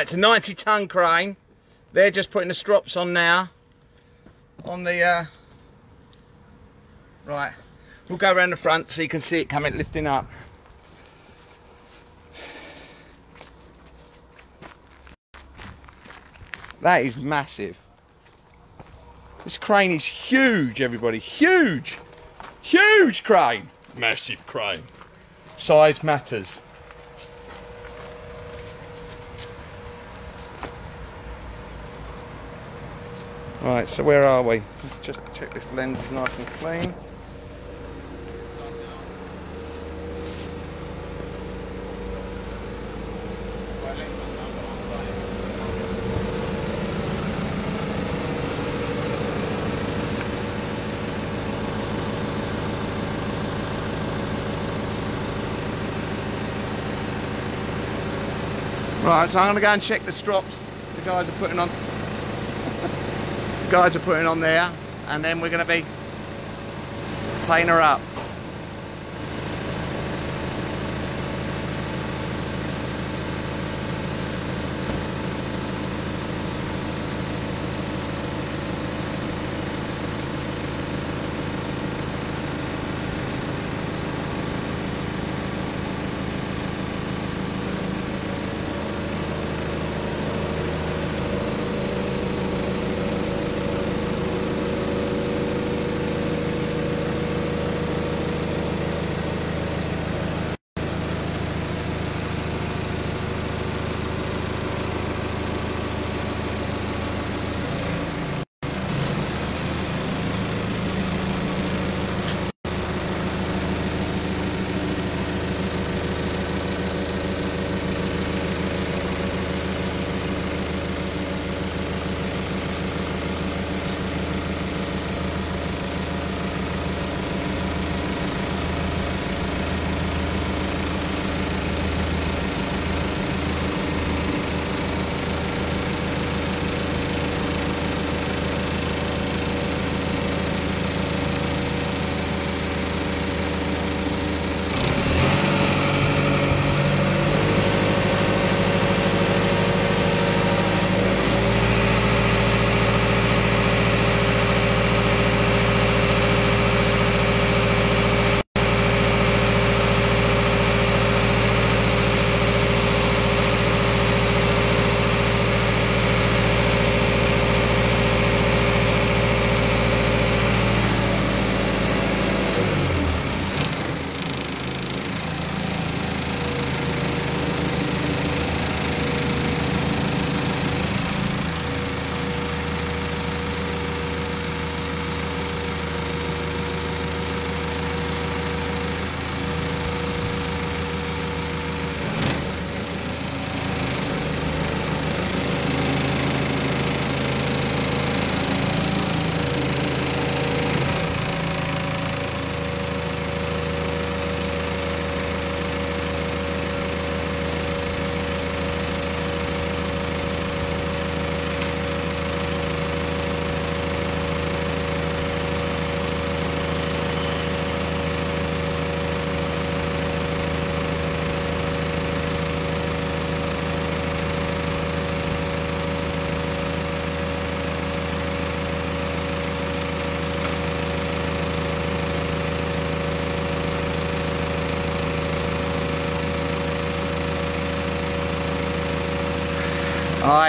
Right, it's a 90 ton crane. They're just putting the strops on now. On the, uh, right. We'll go around the front so you can see it coming, lifting up. That is massive. This crane is huge, everybody. Huge! Huge crane! Massive crane. Size matters. Right, so where are we? Let's just check this lens is nice and clean. Right, so I'm going to go and check the strops the guys are putting on. Guys are putting on there, and then we're going to be tying her up.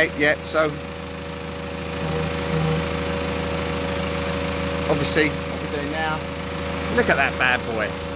Alright, yeah, so obviously what we're doing now, look at that bad boy.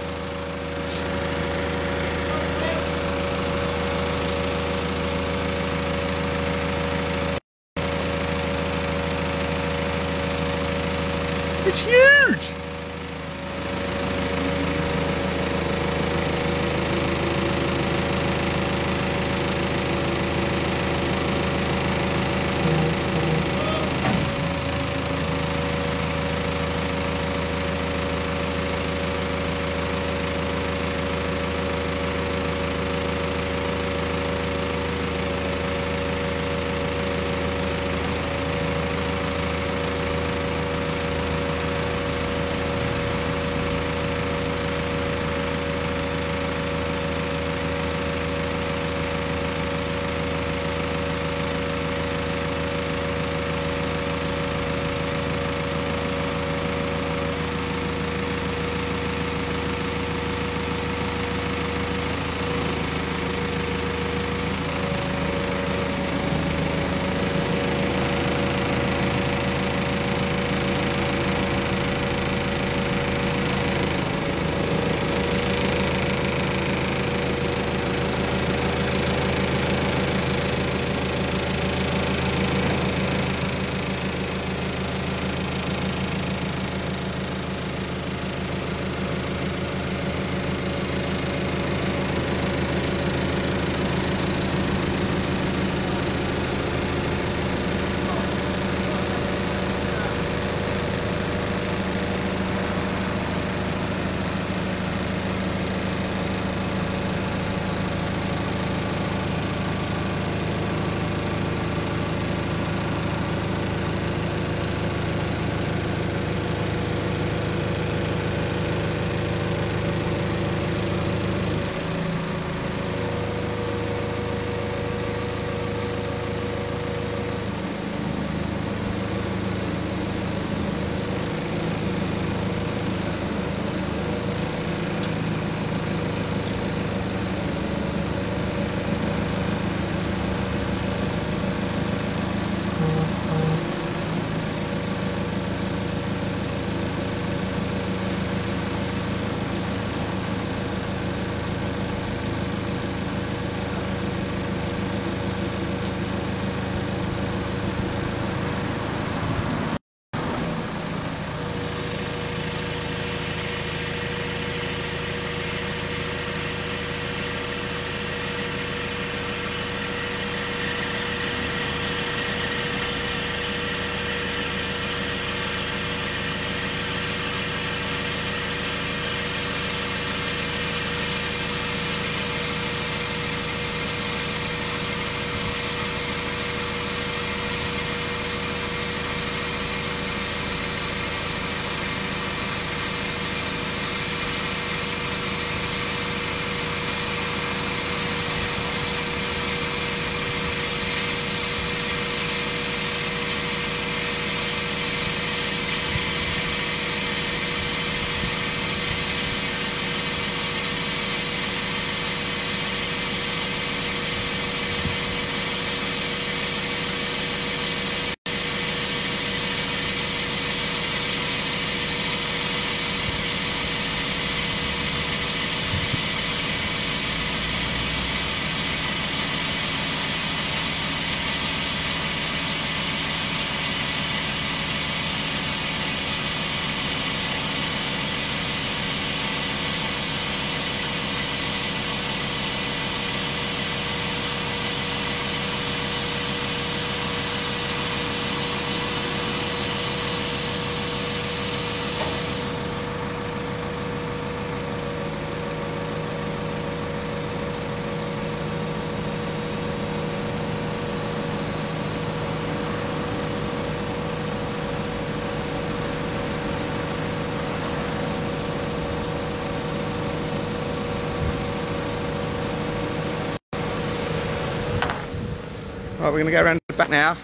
Right, we're going to go around the back now.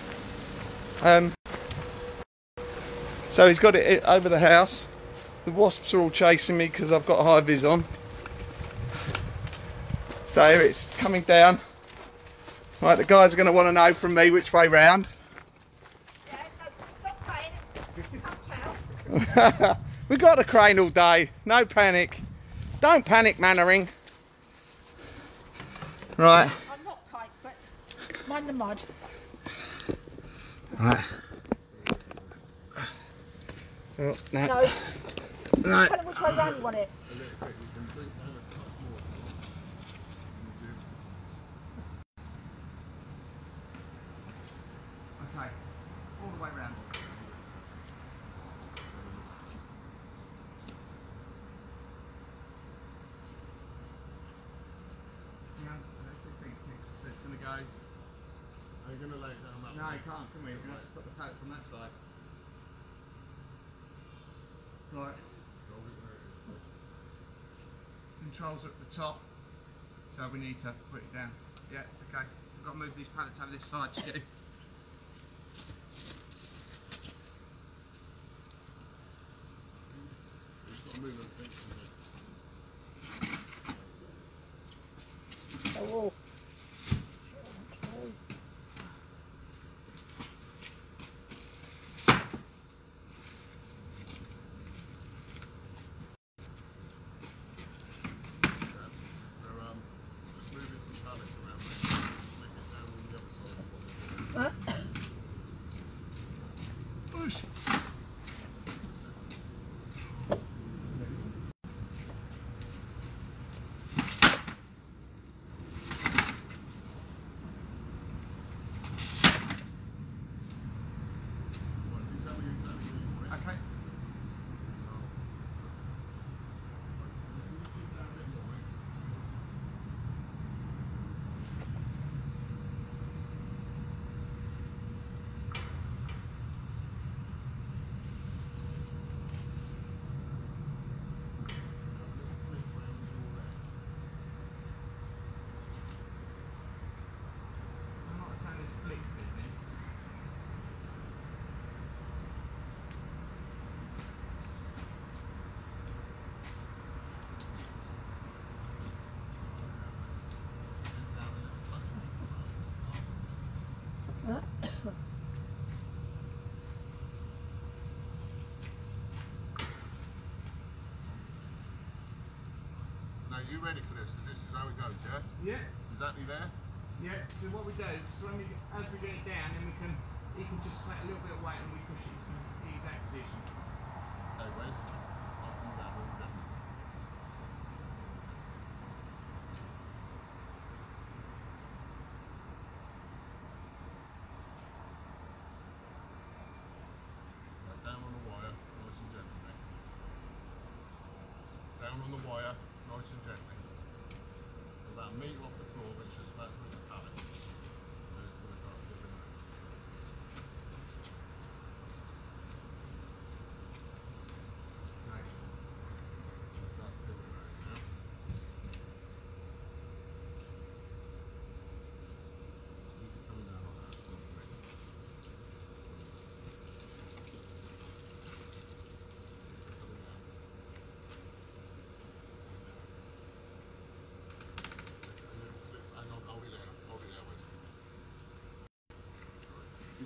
Um, so he's got it over the house. The wasps are all chasing me because I've got high vis on. So it's coming down. Right, the guys are going to want to know from me which way round. Yeah, so stop playing. Up town. we got a crane all day. No panic. Don't panic, Mainwaring. Right. I'm not tight, but mind the mud. Right. Oh, no. No, No. tell them which way round you want it. Okay. All the way round. Yeah, that's the thing. So it's going to go. Are you going to lay it down that No, way? you can't, can we? We're going to have to put the pallets on that side. Right. Hold it where it is. Controls are at the top, so we need to put it down. Yeah, okay. We've got to move these pallets over this side, Stu. You've got to move everything from there. Oh, They're, um, just moving some pallets around there. Make it down on the other side of what they're doing. Push. Right, you tell me exactly where you want it. Okay. Can you keep that a bit more, mate? Flick round to all there. I'm not saying it's split business. Down in it, like, Now you ready for this? And this is how it goes, yeah? Yeah. Exactly there? Yeah. So what we do is when we as we get it down, then we can he can just slap a little bit of weight and we push it to the exact position. Okay, Wes. Up down, all gently. Right, down on the wire, nice and gently. Down on the wire, nice and. About a metre off the floor, it's just about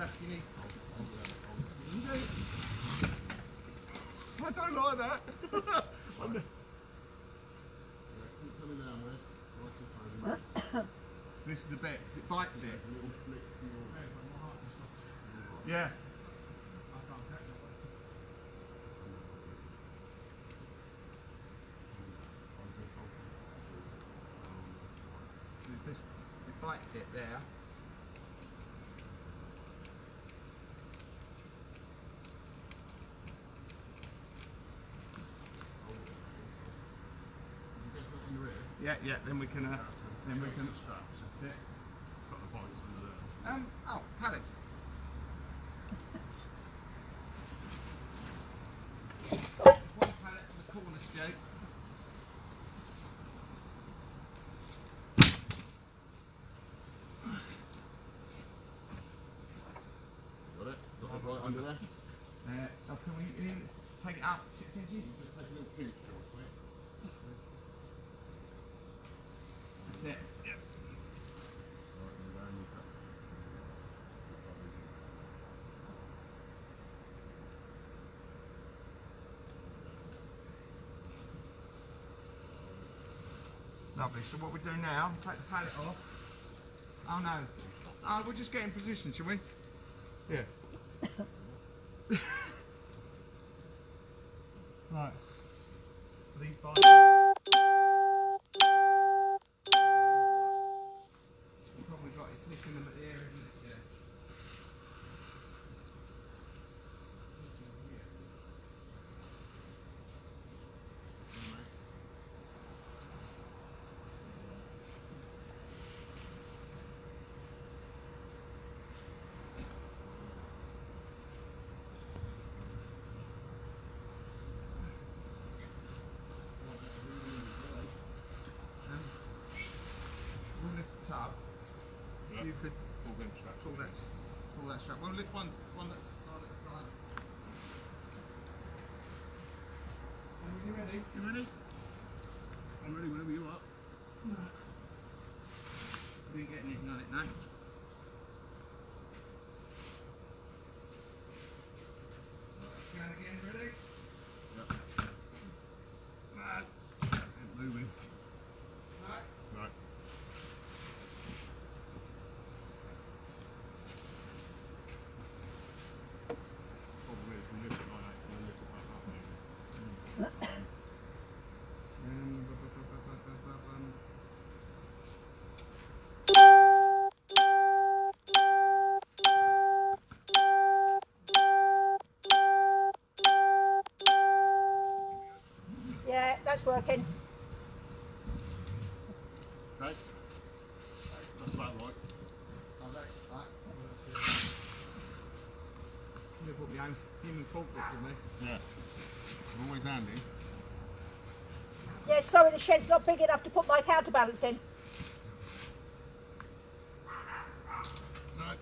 Nice and slowly, mate. this is the bit, it bites it. Yeah. This, That's it there. Did you get that in the rear? Yeah, yeah. Then we can. Uh, then we can. That's it. It's got the bikes under there. Um. Oh, pallets. One pallet in the corner, Stu. Got it? Got it right under there? Uh, so can we can you take it up six inches? Just take a little pinch, George, mate. That's it. Yep. Right, and down you go. Lovely. So what we do now? Take the pallet off. Oh no. Oh, we'll just get in position, shall we? Yeah. You could Pull them straps. pull that, pull that strap. We'll lift one, one that's side at side. Are you ready? You ready? I'm ready whenever you are. Yeah, that's working. Okay. That's about right. I'm gonna put my own human forklift with me. Yeah. Always handy. Yeah, sorry, the shed's not big enough to put my counterbalance in. Right.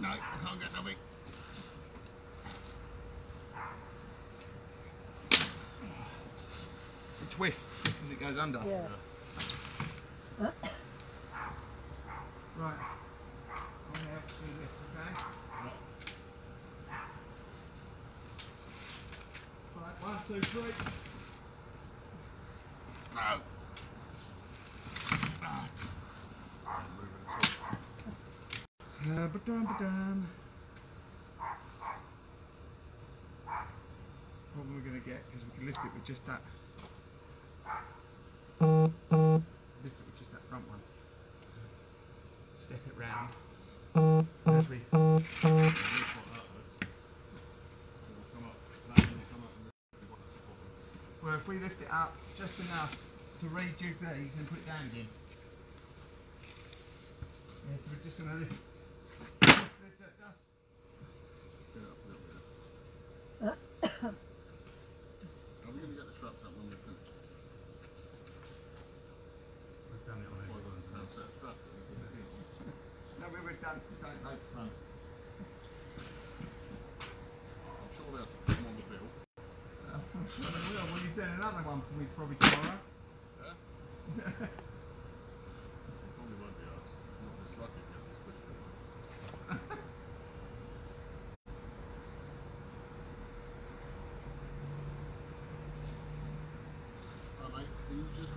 No, I can't get nothing. It twists just as it goes under. Yeah. Right. I'm gonna help lift, okay? Right, one, two, three. No. Ah. I'm moving at all. Uh, ba-dum, ba-dum. Problem we're going to get because we can lift it with just that. Lift it with just that front one. Step it round. As we. It looks like that, though. It'll come up, that will come up and you've got that support. If we lift it up just enough to rejig these and put it down again. Yeah, so we're just going to lift. Just lift it, just. Get up a little bit. Are we going to get the straps up when we're? We've done it Why don't you have a set of straps that we can get in? No, we- we've done, we've done it loads of times. I'm sure there's some on the bill. I'm sure they will. Well, you're doing another one for me probably tomorrow. Yeah? Probably won't be us. Not this lucky to get this push button. Right, mate, can you just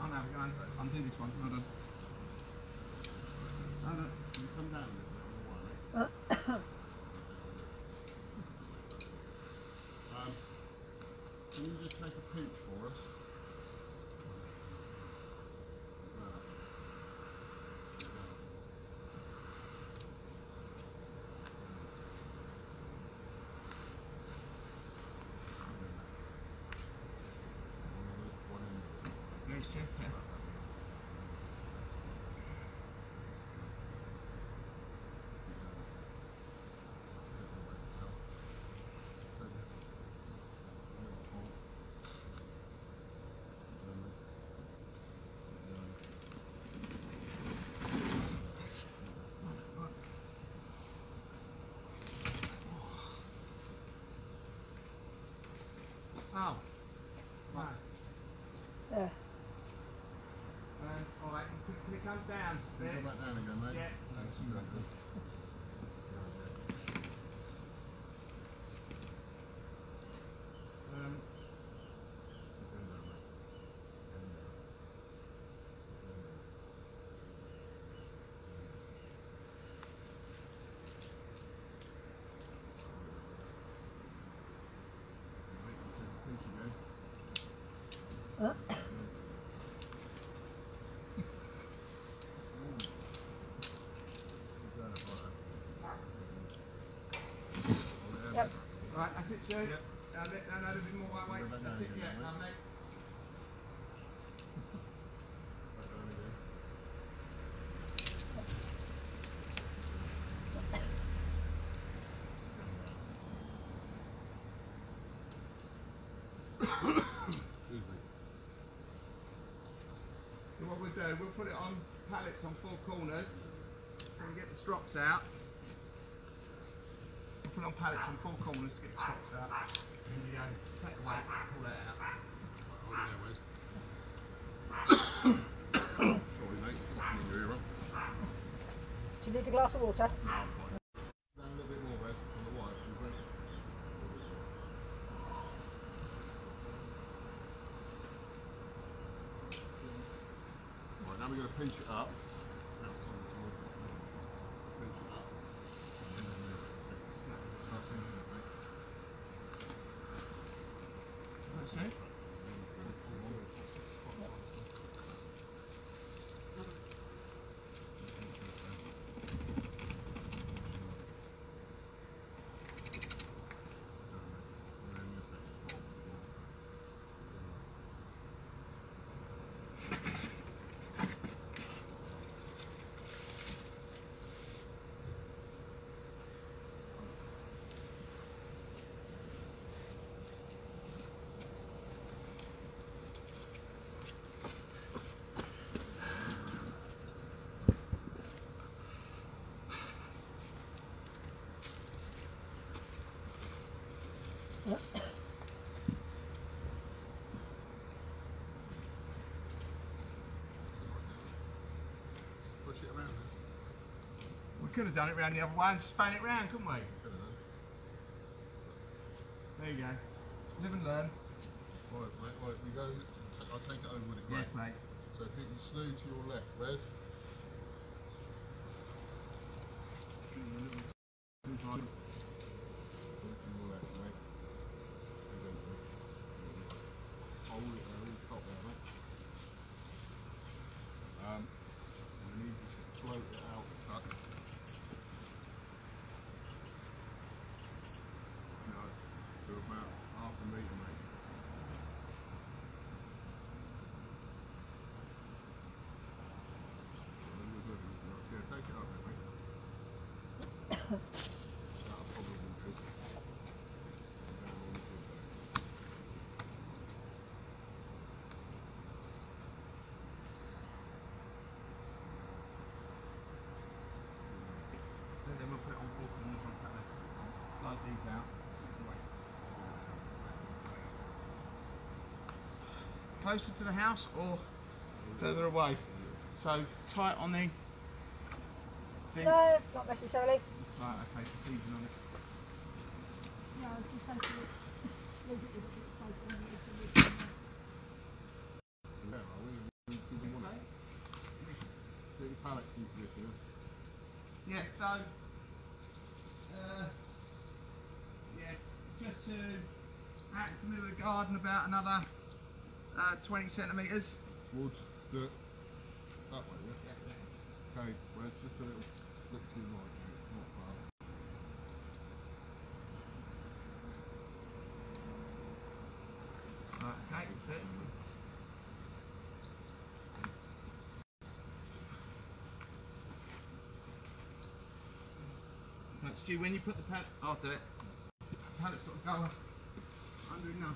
Oh no, we're going to undo this one. Hold on. Hold on. can you come down a little bit on the wire, mate? Can you just take a peach for us? Nice, Jim. Yeah. Oh. Right. Uh, Uh, all right. Can, can it come down? a Can you bit? go back down again, mate? Yeah. Thanks, exactly. Um, Huh? Yep. right. That's it, Stu. Yep. No, no, no, no, a bit more. Wait, wait. Go That's it. Yeah. mate. No, mate. So what we'll do, we'll put it on pallets on four corners and get the strops out. We'll put on pallets on four corners do you need a glass of water? Down a little bit more, Wes, on the white. you ready? Right, now we're going to pinch it up. Outside the door. Pinch it up. And then we start pinching it, mate. Is that Stu? Push it around. We could have done it round the other way and span it round, couldn't we? Could have done. There you go. Live and learn. Right, mate, right, we go, I'll take it over with it, great. mate. So if you can slew to your left, Wes to your left, mate. Exactly. Hold it there, hold top there, mate. Um, and then you just float it out a touch. No, to about half a metre, mate. Yeah, take it up there, mate. That'll probably do. Down on the floor there. So then we'll put it on four corners on pallets. Slide these out. Closer to the house or further away? So tight on the thing. No, not necessarily. Right, okay, Proceed on it. Yeah, I just to leave it with bit of paper I really, it. The pallets. Yeah, so, uh, yeah, just to out in the middle of the garden about another uh, 20 centimetres. Towards the, that way, yeah? Okay, well, it's just a little, let's do right. Right, Stu, when you put the pallet, I'll do it. The pallet's got to go under now.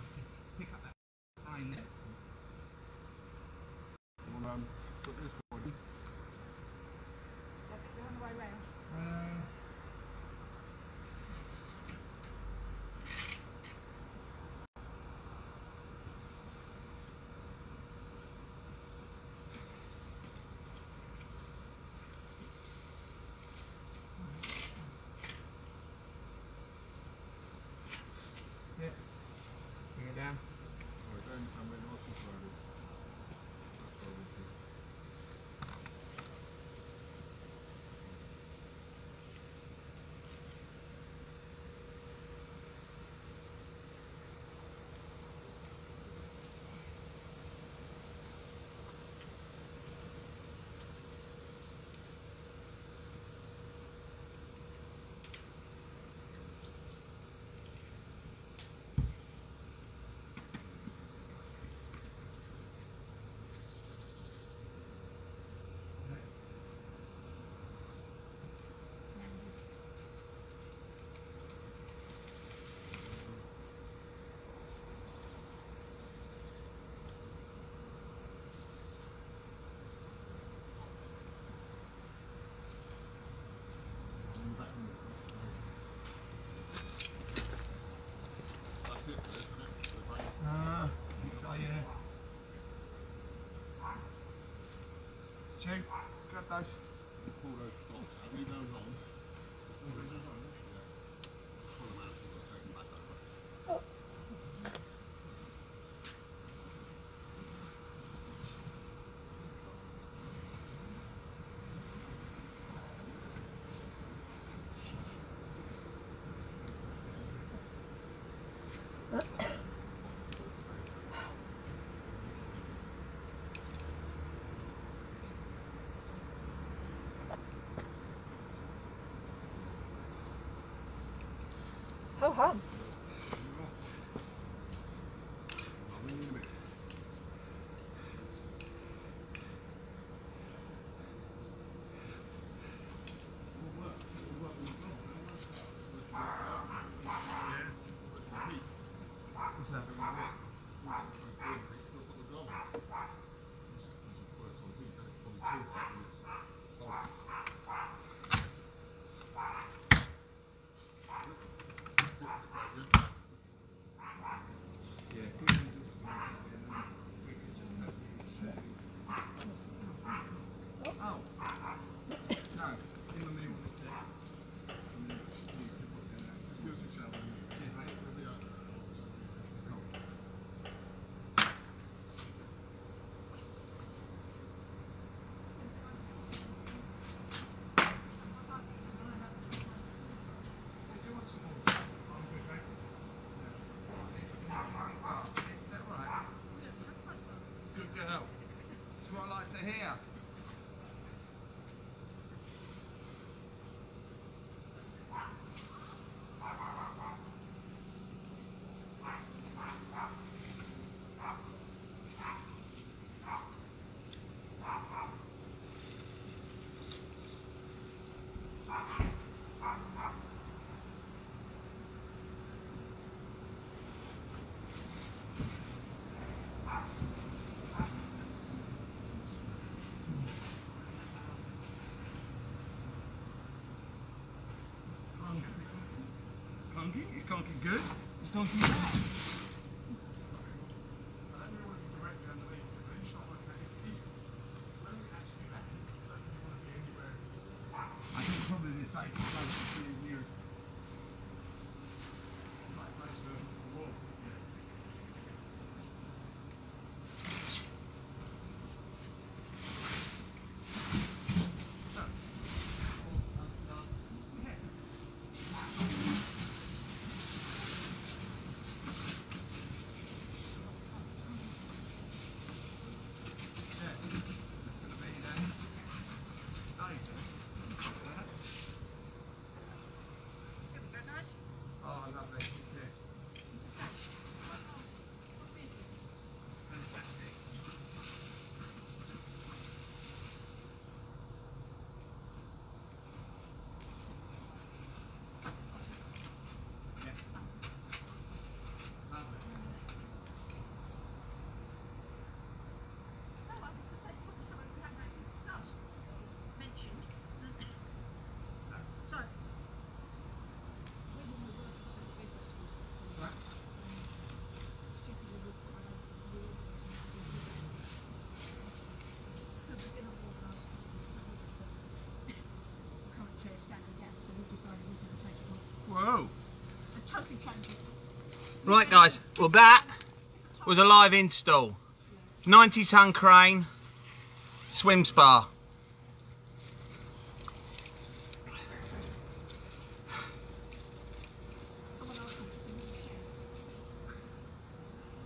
check, got that pull those stocks. I leave those on. Uh. so. donkey good. This donkey bad. Guys, well that was a live install. 90 ton crane, swim spa.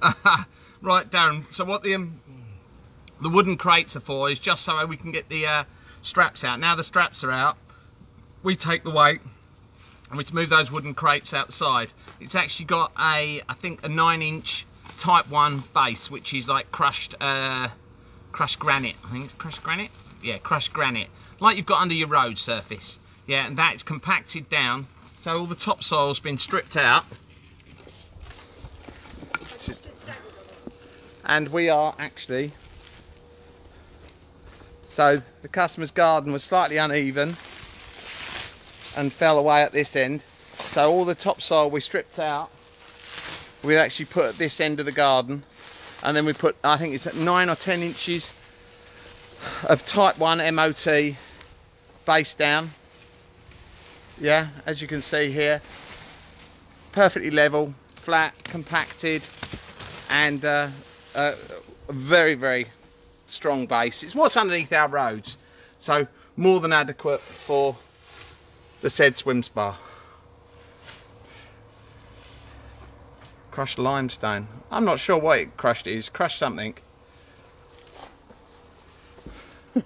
right Darren, so what the um, the wooden crates are for is just so we can get the uh, straps out. Now the straps are out, we take the weight and we move those wooden crates outside. It's actually got a, I think, a nine inch type one base, which is like crushed, uh, crushed granite. I think it's crushed granite. Yeah, crushed granite, like you've got under your road surface. Yeah, and that's compacted down, so all the topsoil's been stripped out. And we are actually, so the customer's garden was slightly uneven and fell away at this end. So all the topsoil we stripped out, we actually put at this end of the garden. And then we put, I think it's at nine or 10 inches of type 1 MOT base down. Yeah, as you can see here, perfectly level, flat, compacted, and uh, a very, very strong base. It's what's underneath our roads, so more than adequate for the said swim spa. Crushed limestone. I'm not sure what it crushed is. Crushed something.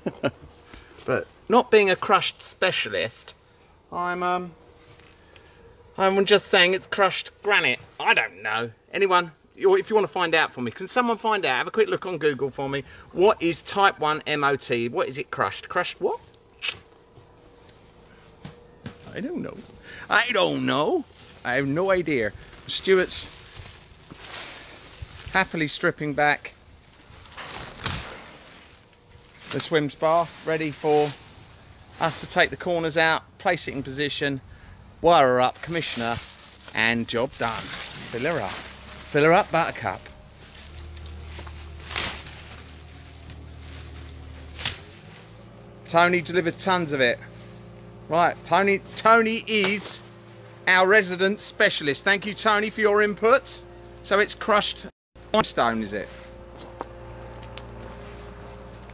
but not being a crushed specialist, I'm um I'm just saying it's crushed granite. I don't know. Anyone, if you want to find out for me, can someone find out? Have a quick look on Google for me. What is Type 1 MOT? What is it crushed? Crushed what? I don't know. I don't know. I have no idea. Stuart's happily stripping back the swim spa, ready for us to take the corners out, place it in position, wire her up, commissioner, and job done. Fill her up. Fill her up, buttercup. Tony delivers tons of it. Right, Tony Tony is our resident specialist. Thank you, Tony, for your input. So it's crushed limestone, is it?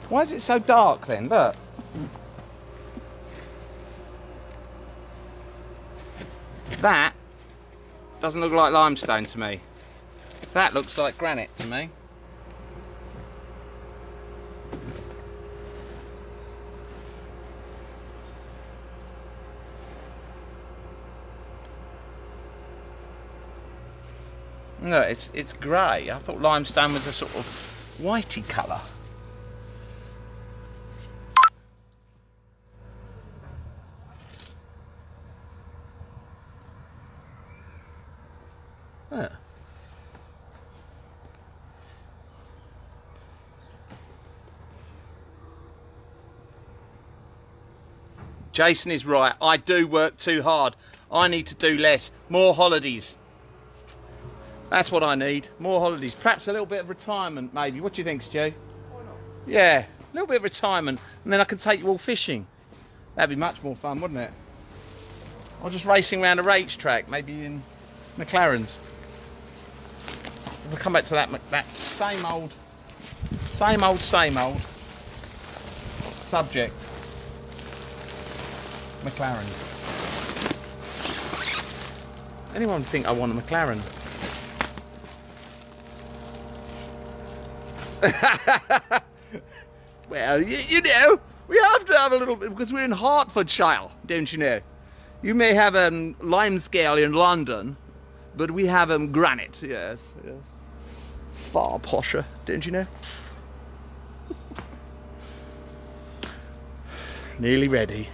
Why is it so dark then? Look. That doesn't look like limestone to me. That looks like granite to me. No, it's it's grey. I thought limestone was a sort of whitey colour. Jason is right. I do work too hard. I need to do less. More holidays. That's what I need. More holidays. Perhaps a little bit of retirement, maybe. What do you think, Stu? Yeah, a little bit of retirement, and then I can take you all fishing. That'd be much more fun, wouldn't it? Or just racing around a racetrack, maybe in McLaren's. We'll come back to that that same old, same old, same old subject. McLaren's. Anyone think I want a McLaren? well, you, you, know, we have to have a little bit because we're in Hertfordshire, don't you know? You may have a um, lime scale in London, but we have um, granite, yes, yes. Far posher, don't you know? Nearly ready.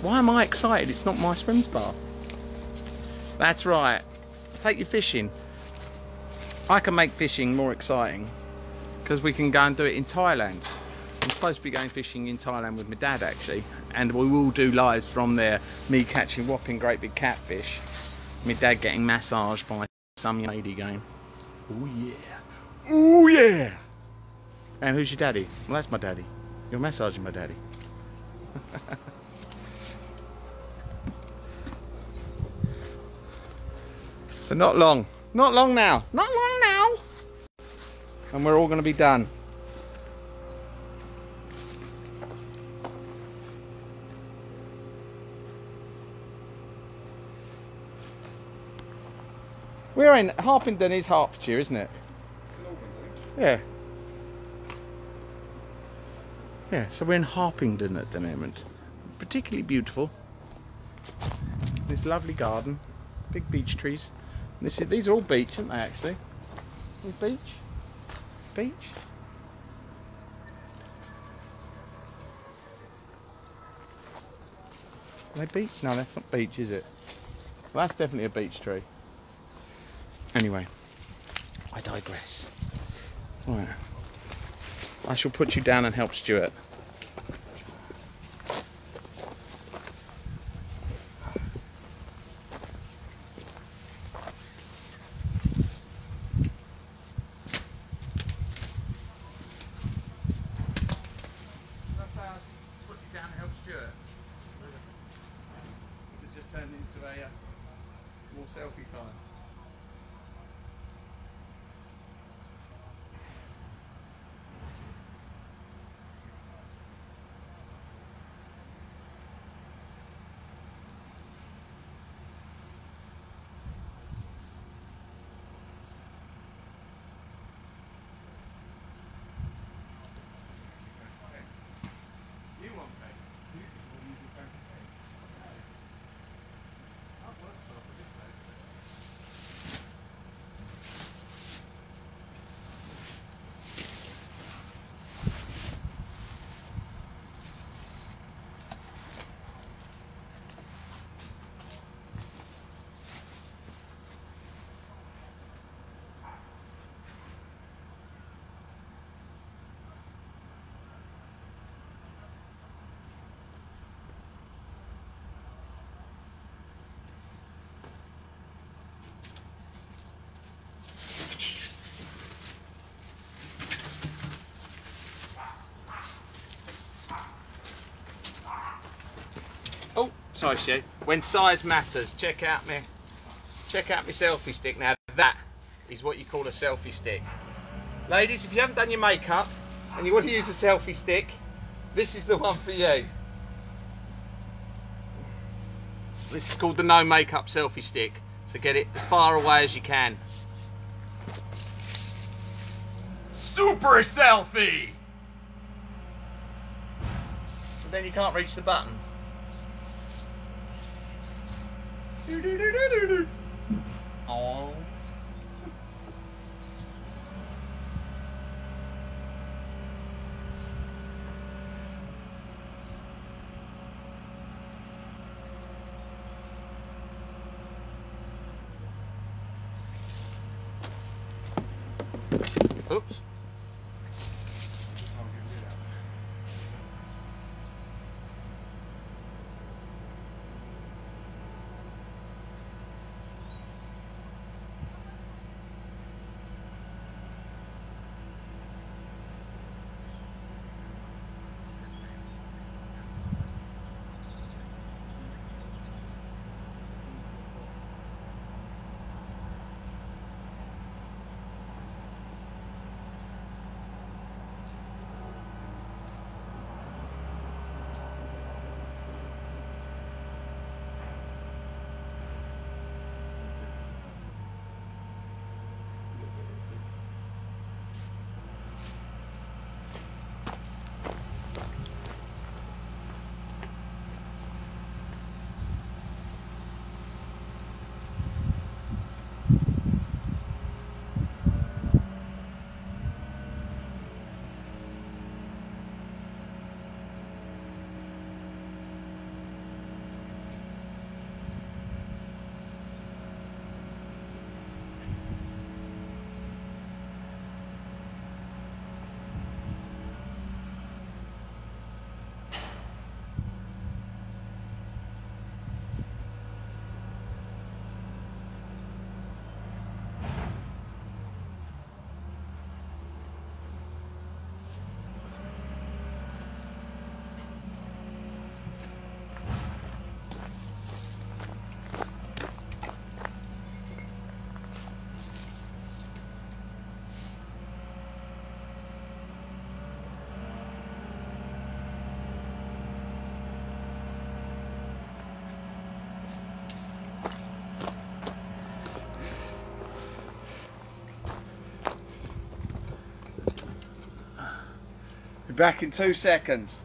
Why am I excited? It's not my swim spa. That's right. Take you fishing. I can make fishing more exciting because we can go and do it in Thailand. I'm supposed to be going fishing in Thailand with my dad actually and we will do lives from there. Me catching whopping great big catfish. My dad getting massaged by some lady going, oh yeah, oh yeah. And who's your daddy? Well that's my daddy. You're massaging my daddy. But not long. Not long now. Not long now. And we're all going to be done. We're in Harpenden is Hertfordshire, isn't it? It's an Albans, Yeah. Yeah, so we're in Harpenden at the moment. Particularly beautiful. This lovely garden, big beech trees. This is, these are all beech, aren't they actually? These beech? Beech? Are they beech? No, that's not beech, is it? Well, that's definitely a beech tree. Anyway, I digress. Right. I shall put you down and help Stuart. That's how I put you down and help Stuart. Has it just turned into a uh, more selfie time? You won't take it. You just want me to take it. I've worked for this place. Oh, When size matters, check out me, check out my selfie stick. Now that is what you call a selfie stick. Ladies, if you haven't done your makeup and you want to use a selfie stick, this is the one for you. This is called the no makeup selfie stick. So get it as far away as you can. Super selfie! But then you can't reach the button. Oh. Back in two seconds.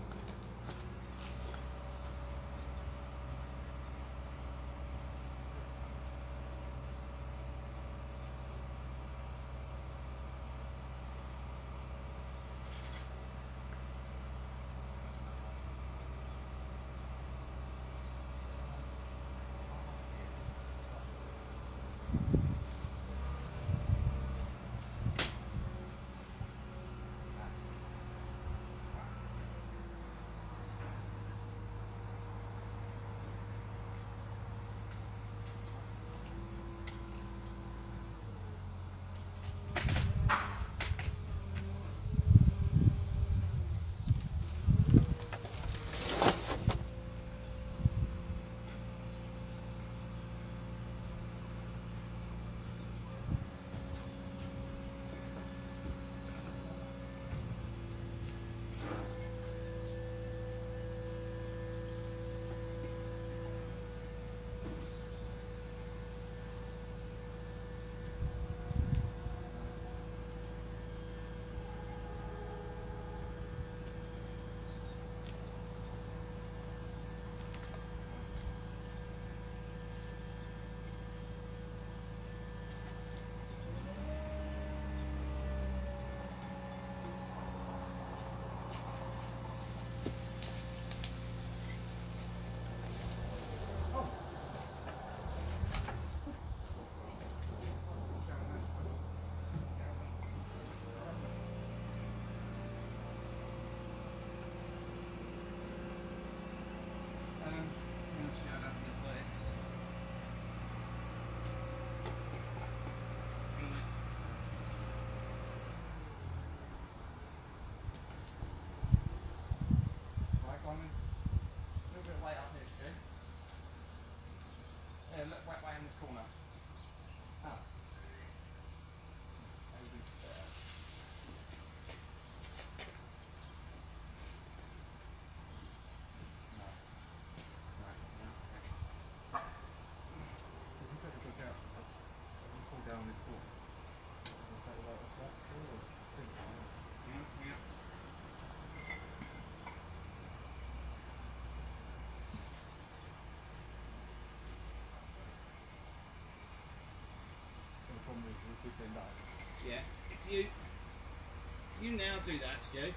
Yeah. If you you now do that, Joe.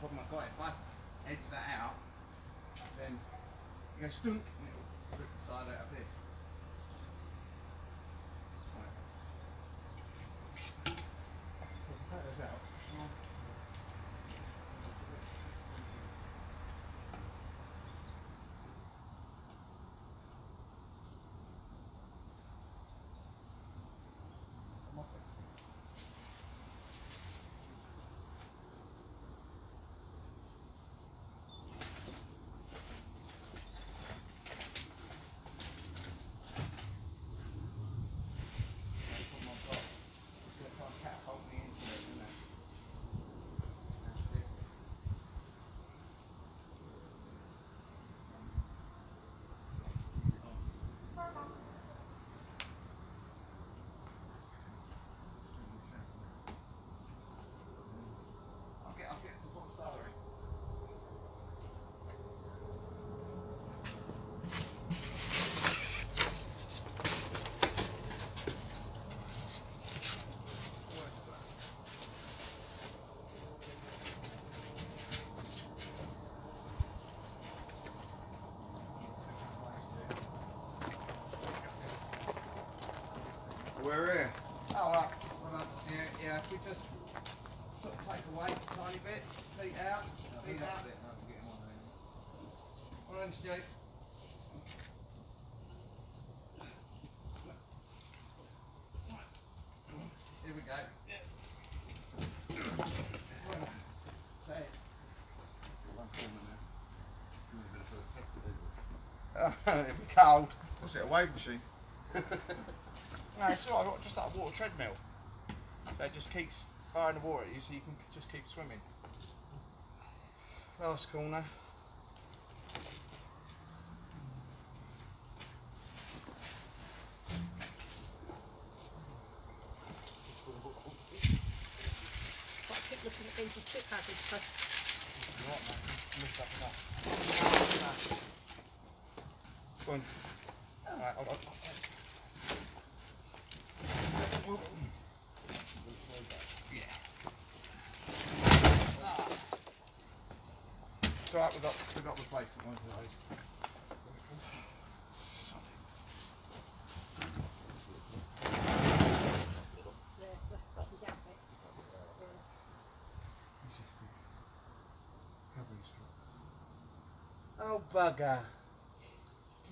problem I've got, if I edge that out, then you go stunk and it'll rip the side out of this. Right. So if I take those out, I'm off it. That's what I've got. It's gonna try and catapult me into it, isn't it? That's it. Ease it off. Extremely simple. I'll get, I'll get some hot celery. We're here. Oh, right. Well, uh, yeah, yeah, if we just sort of take away a tiny bit, feet out, feet out. Orange, Jake. Here we go. Say it. Oh, it'll be cold. What's it, a wave machine? No, it's alright, I've just like a water treadmill. So it just keeps fire in the water so you can just keep swimming. Last corner. But I keep looking at these as trip hazards, so Right, mate. Lift up enough. Go on. Alright, hold on. Yeah. It's alright, we've got, we've got replacement ones of those. yeah, that's got the gap bit. Oh, bugger.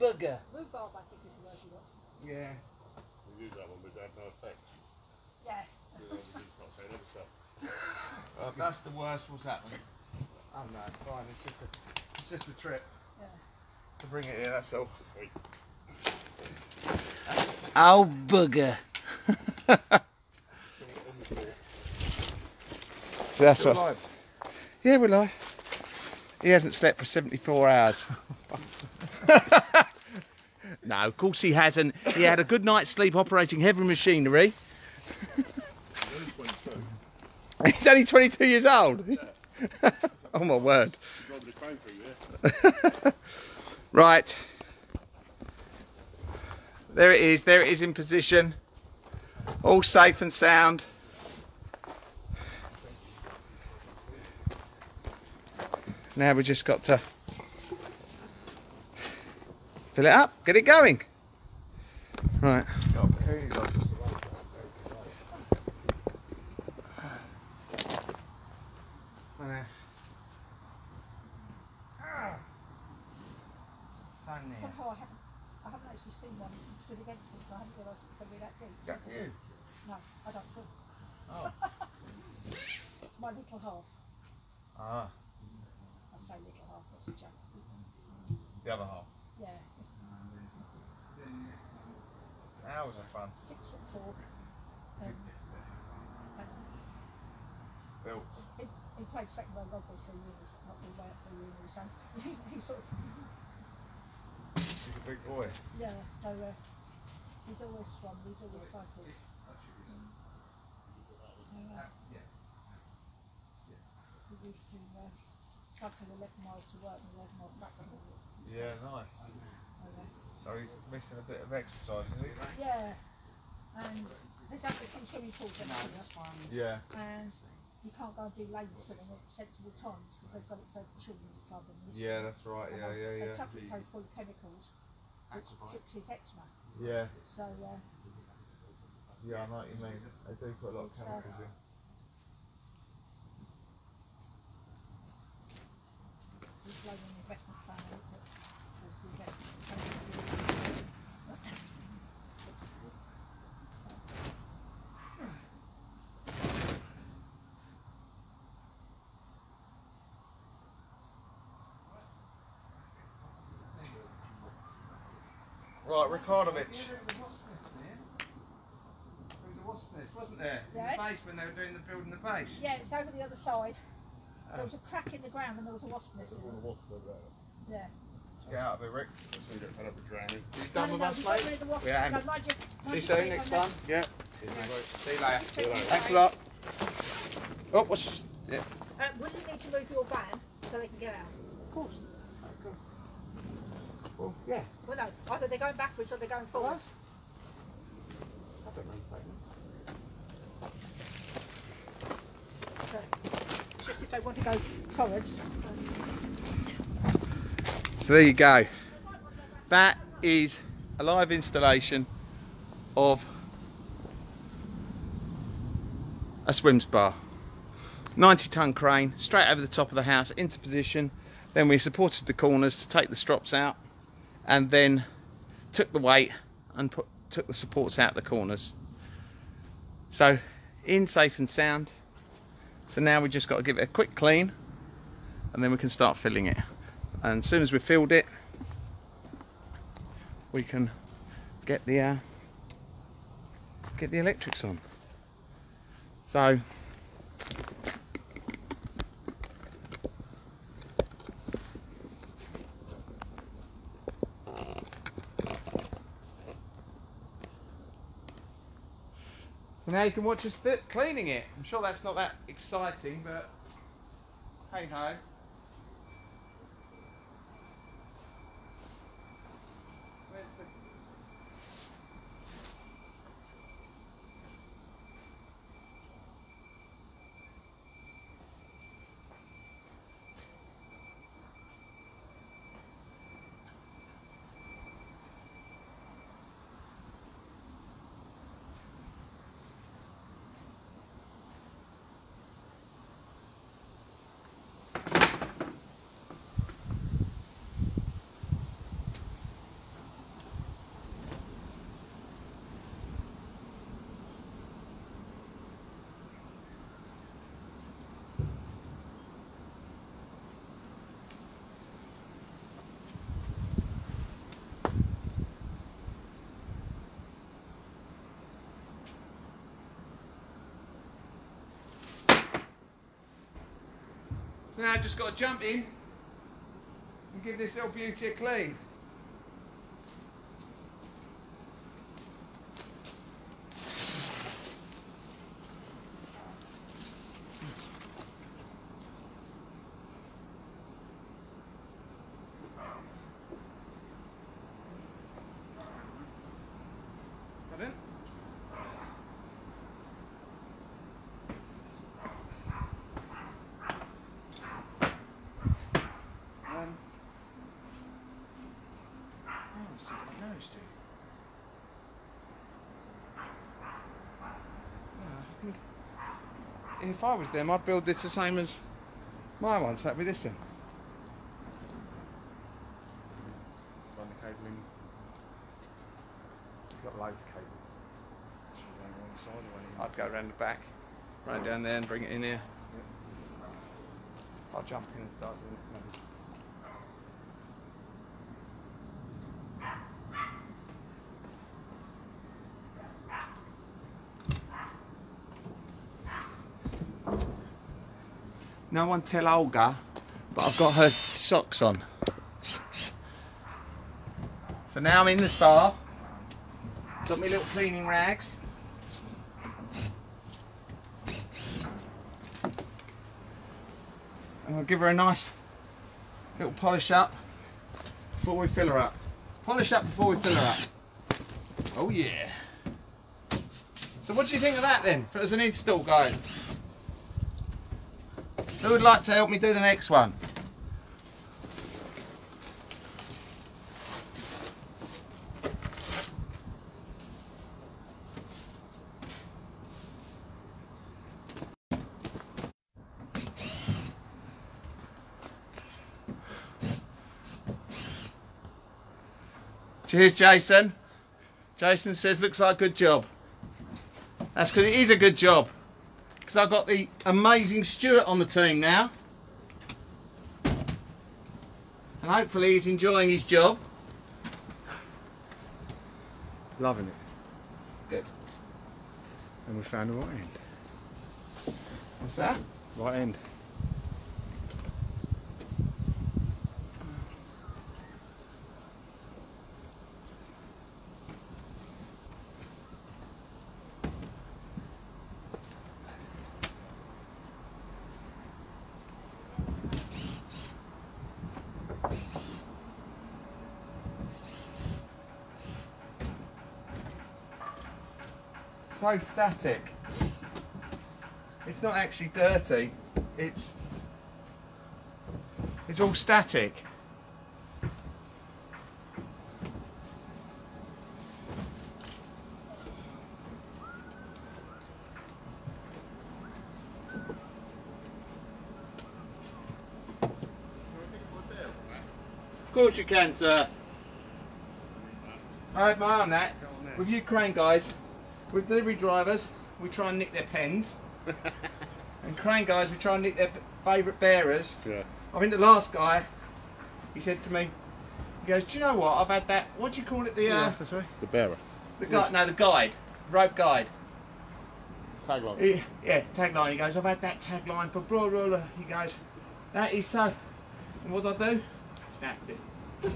Bugger. Rhubarb, I think, is the word you want. Yeah. We use that one, but it had no effect. Yeah. You know, we start saying other stuff. Uh, that's the worst. What's happening? Oh no, it's fine. It's just a, it's just a trip Yeah. to bring it here. That's all. Wait. Oh bugger. so that's Still what. alive. Yeah, we're live. He hasn't slept for 74 hours. no, of course he hasn't. He had a good night's sleep operating heavy machinery. He's only 22 years old. oh my word. Driving the crane through there. Right. There it is. There it is in position. All safe and sound. Now we've just got to fill it up, get it going. Right. So near. Somehow I haven't, I haven't actually seen one and stood against it, so I haven't realised it could be that deep. Is that for you? No, I don't swim. Oh. My little half. Ah, I say little half, that's a joke. the other half. Yeah, Hours of fun. six foot four. Um, and Built. he, he played second row rugby for years, not all the way up for years, so he, he sort of, He's a big boy. yeah, so uh, he's always strong, he's always cycled. Uh, we used to uh, cycle 11 miles to work and 11 miles back from. Yeah, nice. So he's missing a bit of exercise, is he? yeah, and there's actually a few swimming pools next to us, Yeah. and you can't go and do lane swimming at sensible times because they've got it for children's club and this. Yeah, that's right. and Yeah, they- yeah, They yeah. chuck it through full of chemicals, which trips eczema. Yeah. So uh, Yeah, I know what you mean. They do put a lot of It's, uh, chemicals in. we've blown an investment plan out, but of course we get. Right, Ricardovic. There was a wasp nest, wasn't there? In Yes. the base when they were doing the building the base. Yeah, it's over the other side. Oh. There was a crack in the ground and there was a wasp nest. Yeah. Let's get out of it, Rick. So you don't end up with drowning. You No, done no, with no, us, we got rid mate? of Yeah. no, mind you- See mind you you soon next on time. Yeah. Yeah. See you later. See you later. Thanks a lot. Oh, what's yeah. Uh, will you need to move your van so they can get out? Of course. Well, yeah. Well, no, either they're going backwards or they're going forward. I don't mind taking. So, it's just if they want to go forwards. So there you go. That is a live installation of a swim spa. 90 ton crane straight over the top of the house into position. Then we supported the corners to take the strops out and then took the weight and put took the supports out the corners. So in safe and sound. So now we just got to give it a quick clean and then we can start filling it. And as soon as we've filled it, we can get the uh, get the electrics on. So So now you can watch us cleaning it. I'm sure that's not that exciting, but hey ho. So now I've just got to jump in and give this little beauty a clean. Pardon? Um, oh, see that nose, I if I was them, I'd build this the same as my one, so that'd be this one. Run the cable in. You've got loads of cable. Should run along the side I'd go around the back, run it down there and bring it in here. I'll jump in and start doing it. No one tell Olga, but I've got her socks on. So now I'm in the spa. Got my little cleaning rags. And I'll give her a nice little polish up before we fill her up. Polish up before we fill her up. Oh yeah. So what do you think of that then, as an install guys? Who would like to help me do the next one? Cheers, Jason. Jason says, looks like a good job. That's because it is a good job. I've got the amazing Stuart on the team now. And hopefully he's enjoying his job. Loving it. Good. And we found the right end. What's that? Right end. So static. It's not actually dirty. It's it's all static. Of course you can, sir. I have my on that. With you crane guys, with delivery drivers, we try and nick their pens. and crane guys, we try and nick their favourite bearers. Yeah. I think the last guy, he said to me, he goes, do you know what, I've had that, what do you call it, the, uh, say? The bearer. the guy, no, the guide, rope guide. Tagline. He, yeah, tagline, he goes, I've had that tagline for blah, blah, blah. He goes, that is so, and what did I do? Snapped it.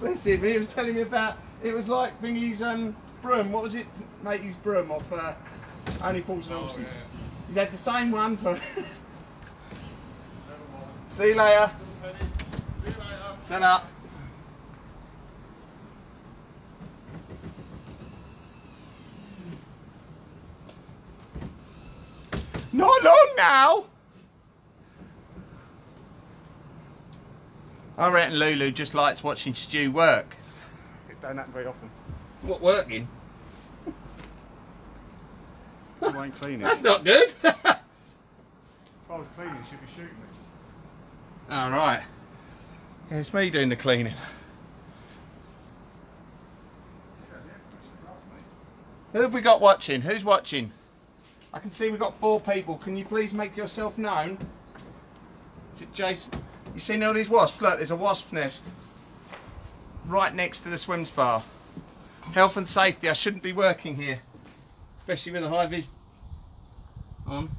Bless him, he was telling me about It was like Thingy's um, broom. What was it? Matey's broom off uh, Only Fools and Oh, Horses. yeah. He's had the same one for. See you later. See you later. Turn up. Not long now. I reckon Lulu just likes watching Stu work. It don't happen very often. What working? I ain't cleaning. That's not good. If I was cleaning, she'd be shooting me. All right. Yeah, it's me doing the cleaning. Who have we got watching? Who's watching? I can see we've got four people. Can you please make yourself known? Is it Jason? You seen all these wasps? Look, there's a wasp nest right next to the swim spa. Health and safety. I shouldn't be working here, especially with a high vis on.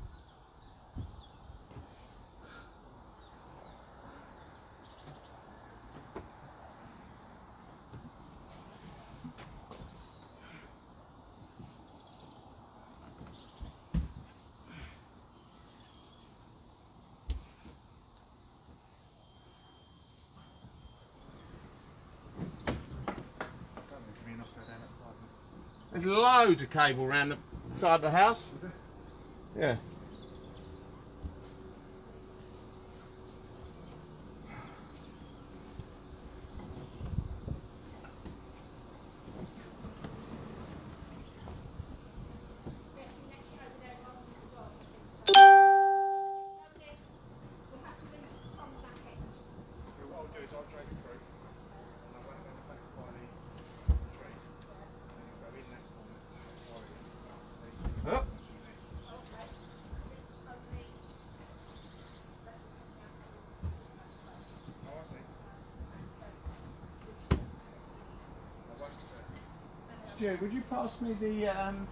There's be enough to go down that side. There's loads of cable around the side of the house. Yeah. So what I'll do is I'll drag it through. And I won't go back by the trees. And then you'll go in next corner. Sorry. Oh. Oh, I see. I won't set. Would you pass me the um,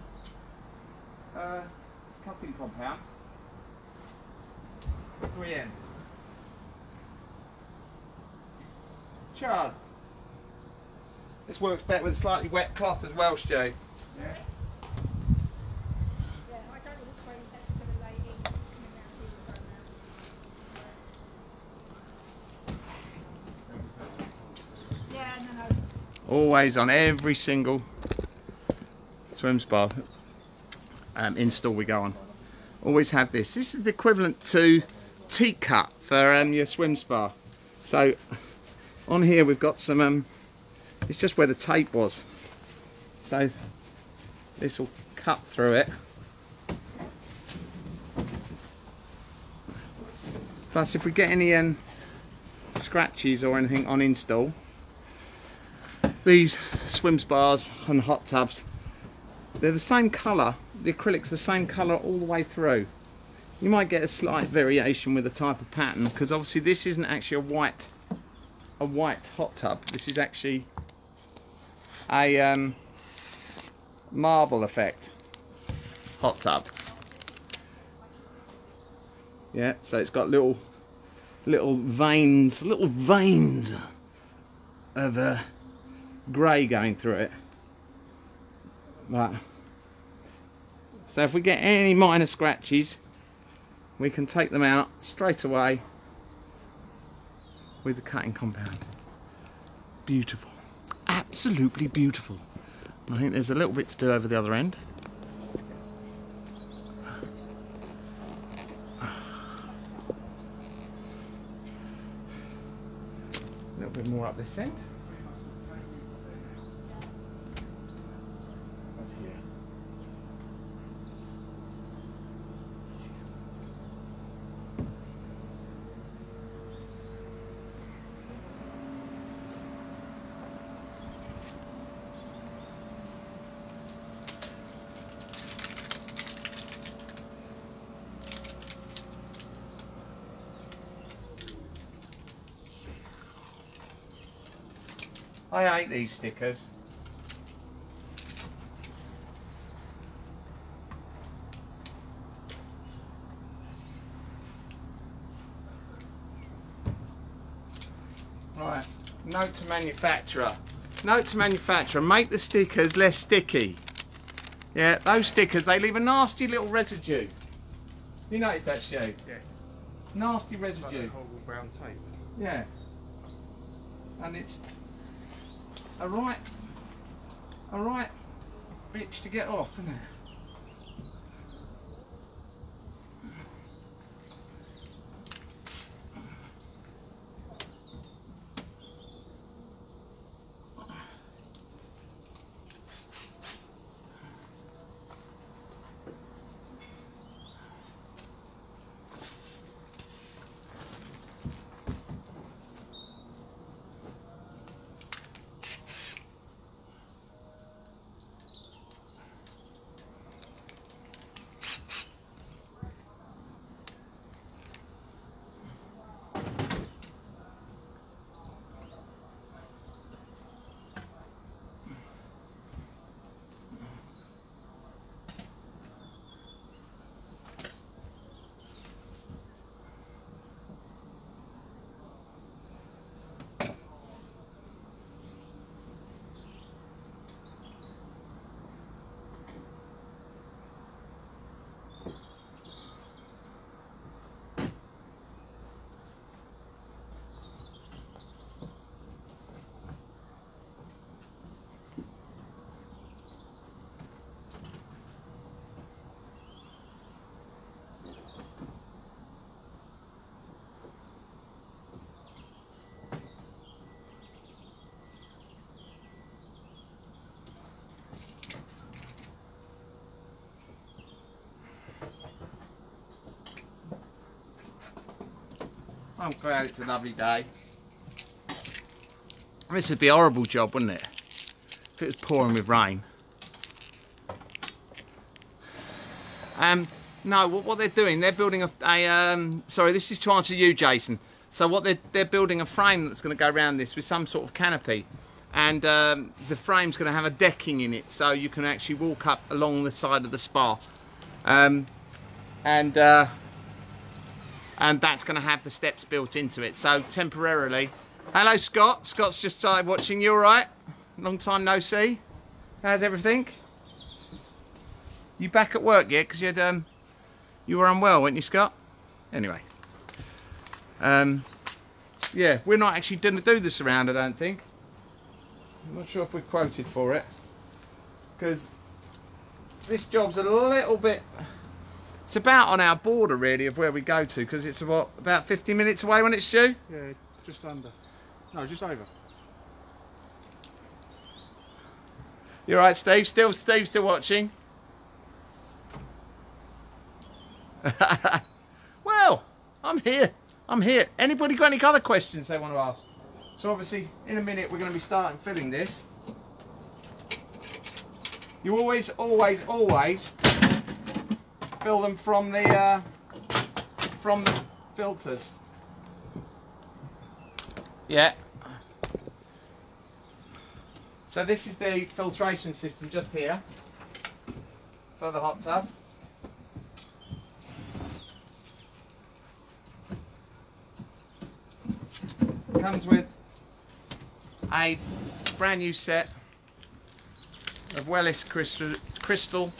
uh, cutting compound? 3M. Charles. This works better with a slightly wet cloth as well, Stu. Yeah. Yeah, I don't know which way that's going to lay in. It's coming round here and going round. Yeah, no, no. Always on every single swim spa um, install we go on. Always have this. This is the equivalent to T-Cut for um, your swim spa. So on here we've got some, um, it's just where the tape was. So this will cut through it. Plus if we get any um, scratches or anything on install, these swim spas and hot tubs they're the same colour the acrylic's the same colour all the way through you might get a slight variation with the type of pattern because obviously this isn't actually a white a white hot tub this is actually a um, marble effect hot tub yeah so it's got little little veins little veins of uh, grey going through it. Right. So if we get any minor scratches, we can take them out straight away with the cutting compound. Beautiful. Absolutely beautiful. I think there's a little bit to do over the other end. A little bit more up this end. That's here. Hate these stickers. Right, note to manufacturer. note to manufacturer, make the stickers less sticky. Yeah, those stickers, they leave a nasty little residue. You noticed that, Stu? Yeah. Nasty like residue. horrible brown tape. Yeah. And it's a right, a right bitch to get off, isn't it? I'm glad it's a lovely day. This would be a horrible job, wouldn't it? If it was pouring with rain. Um, no, what, what they're doing, they're building a, a um, sorry, this is to answer you, Jason. So what they're, they're building a frame that's going to go around this with some sort of canopy. And um, the frame's going to have a decking in it, so you can actually walk up along the side of the spa. Um, and uh, and that's going to have the steps built into it. So temporarily. Hello, Scott. Scott's just started watching. You all right? Long time no see. How's everything? You back at work yet? Because you had um, you were unwell, weren't you, Scott? Anyway. Um, yeah, we're not actually going to do this around. I don't think. I'm not sure if we're quoted for it because this job's a little bit it's about on our border really of where we go to because it's what about 50 minutes away when it's due. Yeah, just under. No, just over. You are all right steve? Still steve's still watching? Well i'm here. I'm here. Anybody got any other questions they want to ask? So obviously in a minute we're going to be starting filling this. You always always always fill them from the uh, from the filters. Yeah. So this is the filtration system just here for the hot tub. Comes with a brand new set of Wellis crystal,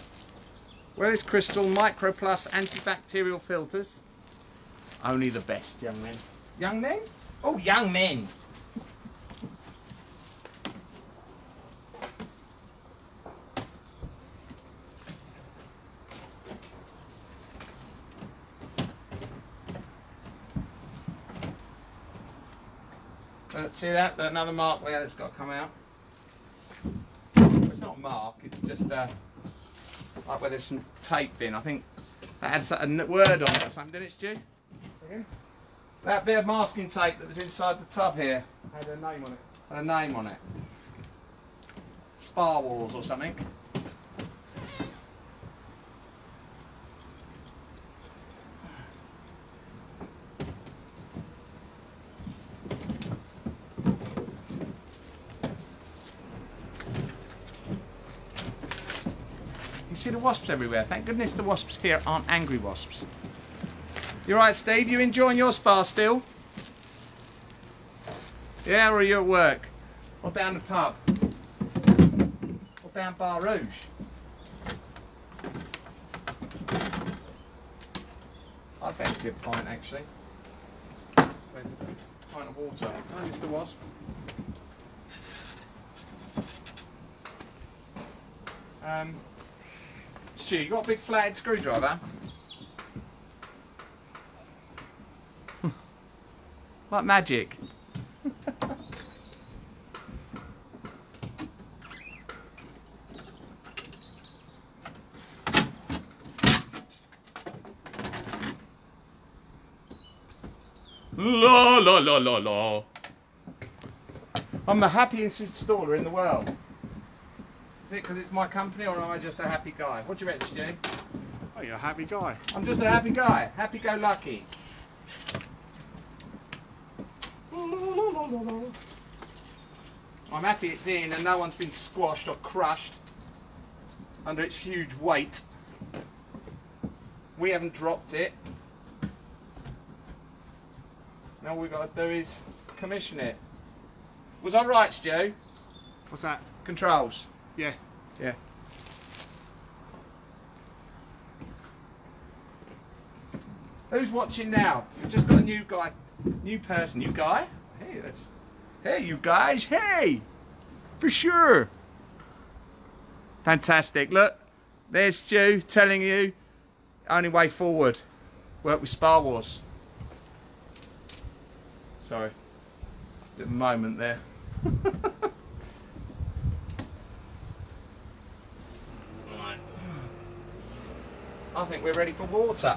crystal Wellis Crystal Micro Plus antibacterial filters. Only the best, young men. Young men? Oh, young men. Uh, see that? That Another mark there that's got to come out. It's not a mark, it's just uh, like where there's some tape in. I think that had a word on it or something, didn't it, Stu? That bit of masking tape that was inside the tub here Had a name on it. had a name on it. Spa Wars or something. Wasps everywhere. Thank goodness the wasps here aren't angry wasps. You're right, Steve? You enjoying your spa still? Yeah, or are you at work? Or down the pub? Or down Bar Rouge? I fancy a pint actually. Pint of water? Oh, Mr. Wasp. Um, Stu, you got a big flathead screwdriver? like magic. La la la la la. I'm the happiest installer in the world. Is it because it's my company or am I just a happy guy? What do you reckon, Stu? Oh, you're a happy guy. I'm just a happy guy. Happy go lucky. I'm happy it's in and no one's been squashed or crushed under its huge weight. We haven't dropped it. Now all we've got to do is commission it. Was I right, Stu? What's that? Controls. Yeah. Yeah. Who's watching now? We've just got a new guy, new person, new guy. Hey, that's. Hey, you guys. Hey, for sure. Fantastic. Look, there's Stu telling you only way forward. Work with Star Wars. Sorry. Bit moment there. I think we're ready for water.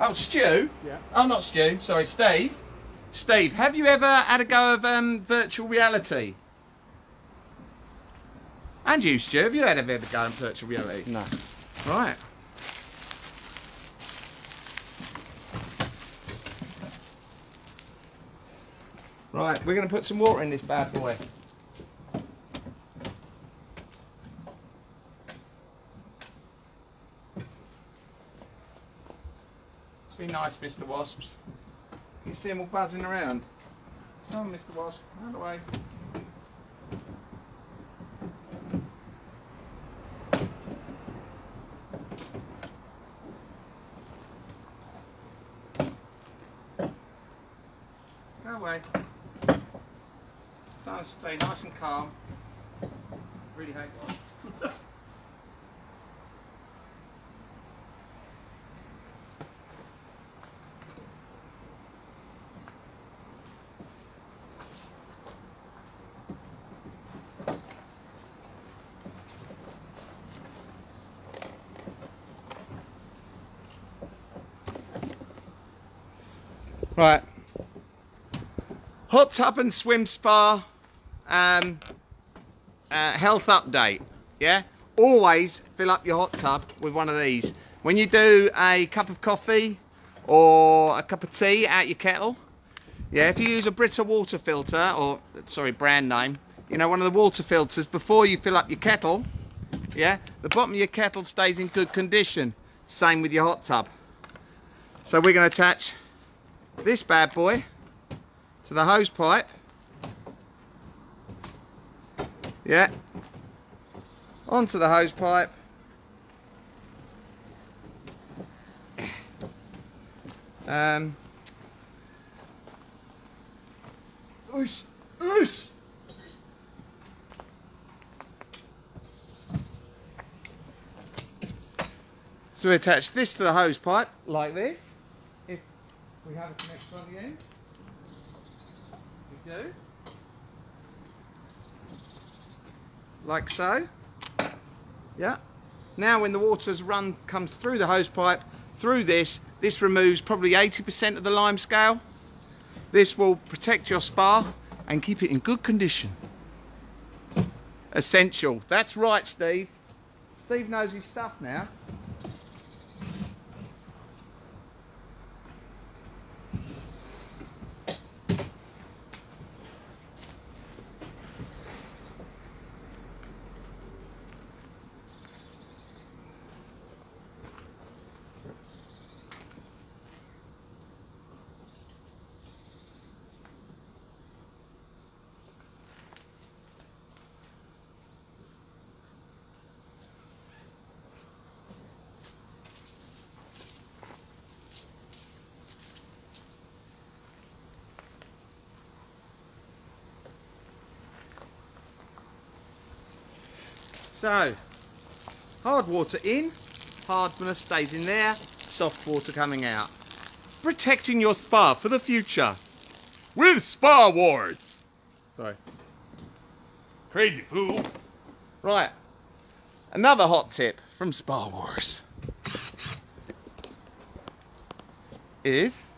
Oh, Stu. Yeah. Oh, not Stu. Sorry, Steve. Steve, have you ever had a go of um, virtual reality? And you, Stu, have you had ever had a go of virtual reality? No. Right. Right, we're going to put some water in this bad boy. Be nice, Mr. Wasps. You see them all buzzing around. Oh, Mr. Wasp, out of the way. Go away. Starting to stay nice and calm. Really hate that. Right. Hot tub and swim spa um, uh, health update. Yeah? Always fill up your hot tub with one of these. When you do a cup of coffee or a cup of tea out your kettle, yeah, if you use a Brita water filter, or sorry, brand name, you know, one of the water filters, before you fill up your kettle, yeah, the bottom of your kettle stays in good condition. Same with your hot tub. So we're going to attach this bad boy to the hose pipe. Yeah. Onto the hose pipe. Um. Oosh, oosh. So we attach this to the hose pipe like this. If we have a connection on the end. We do. Like so. Yeah. Now when the water's run comes through the hose pipe, through this, this removes probably 80% of the lime scale. This will protect your spa and keep it in good condition. Essential. That's right, Steve. Steve knows his stuff now. So, hard water in, hardness stays in there, soft water coming out. Protecting your spa for the future. With Spa Wars. Sorry. Crazy fool. Right. Another hot tip from Spa Wars is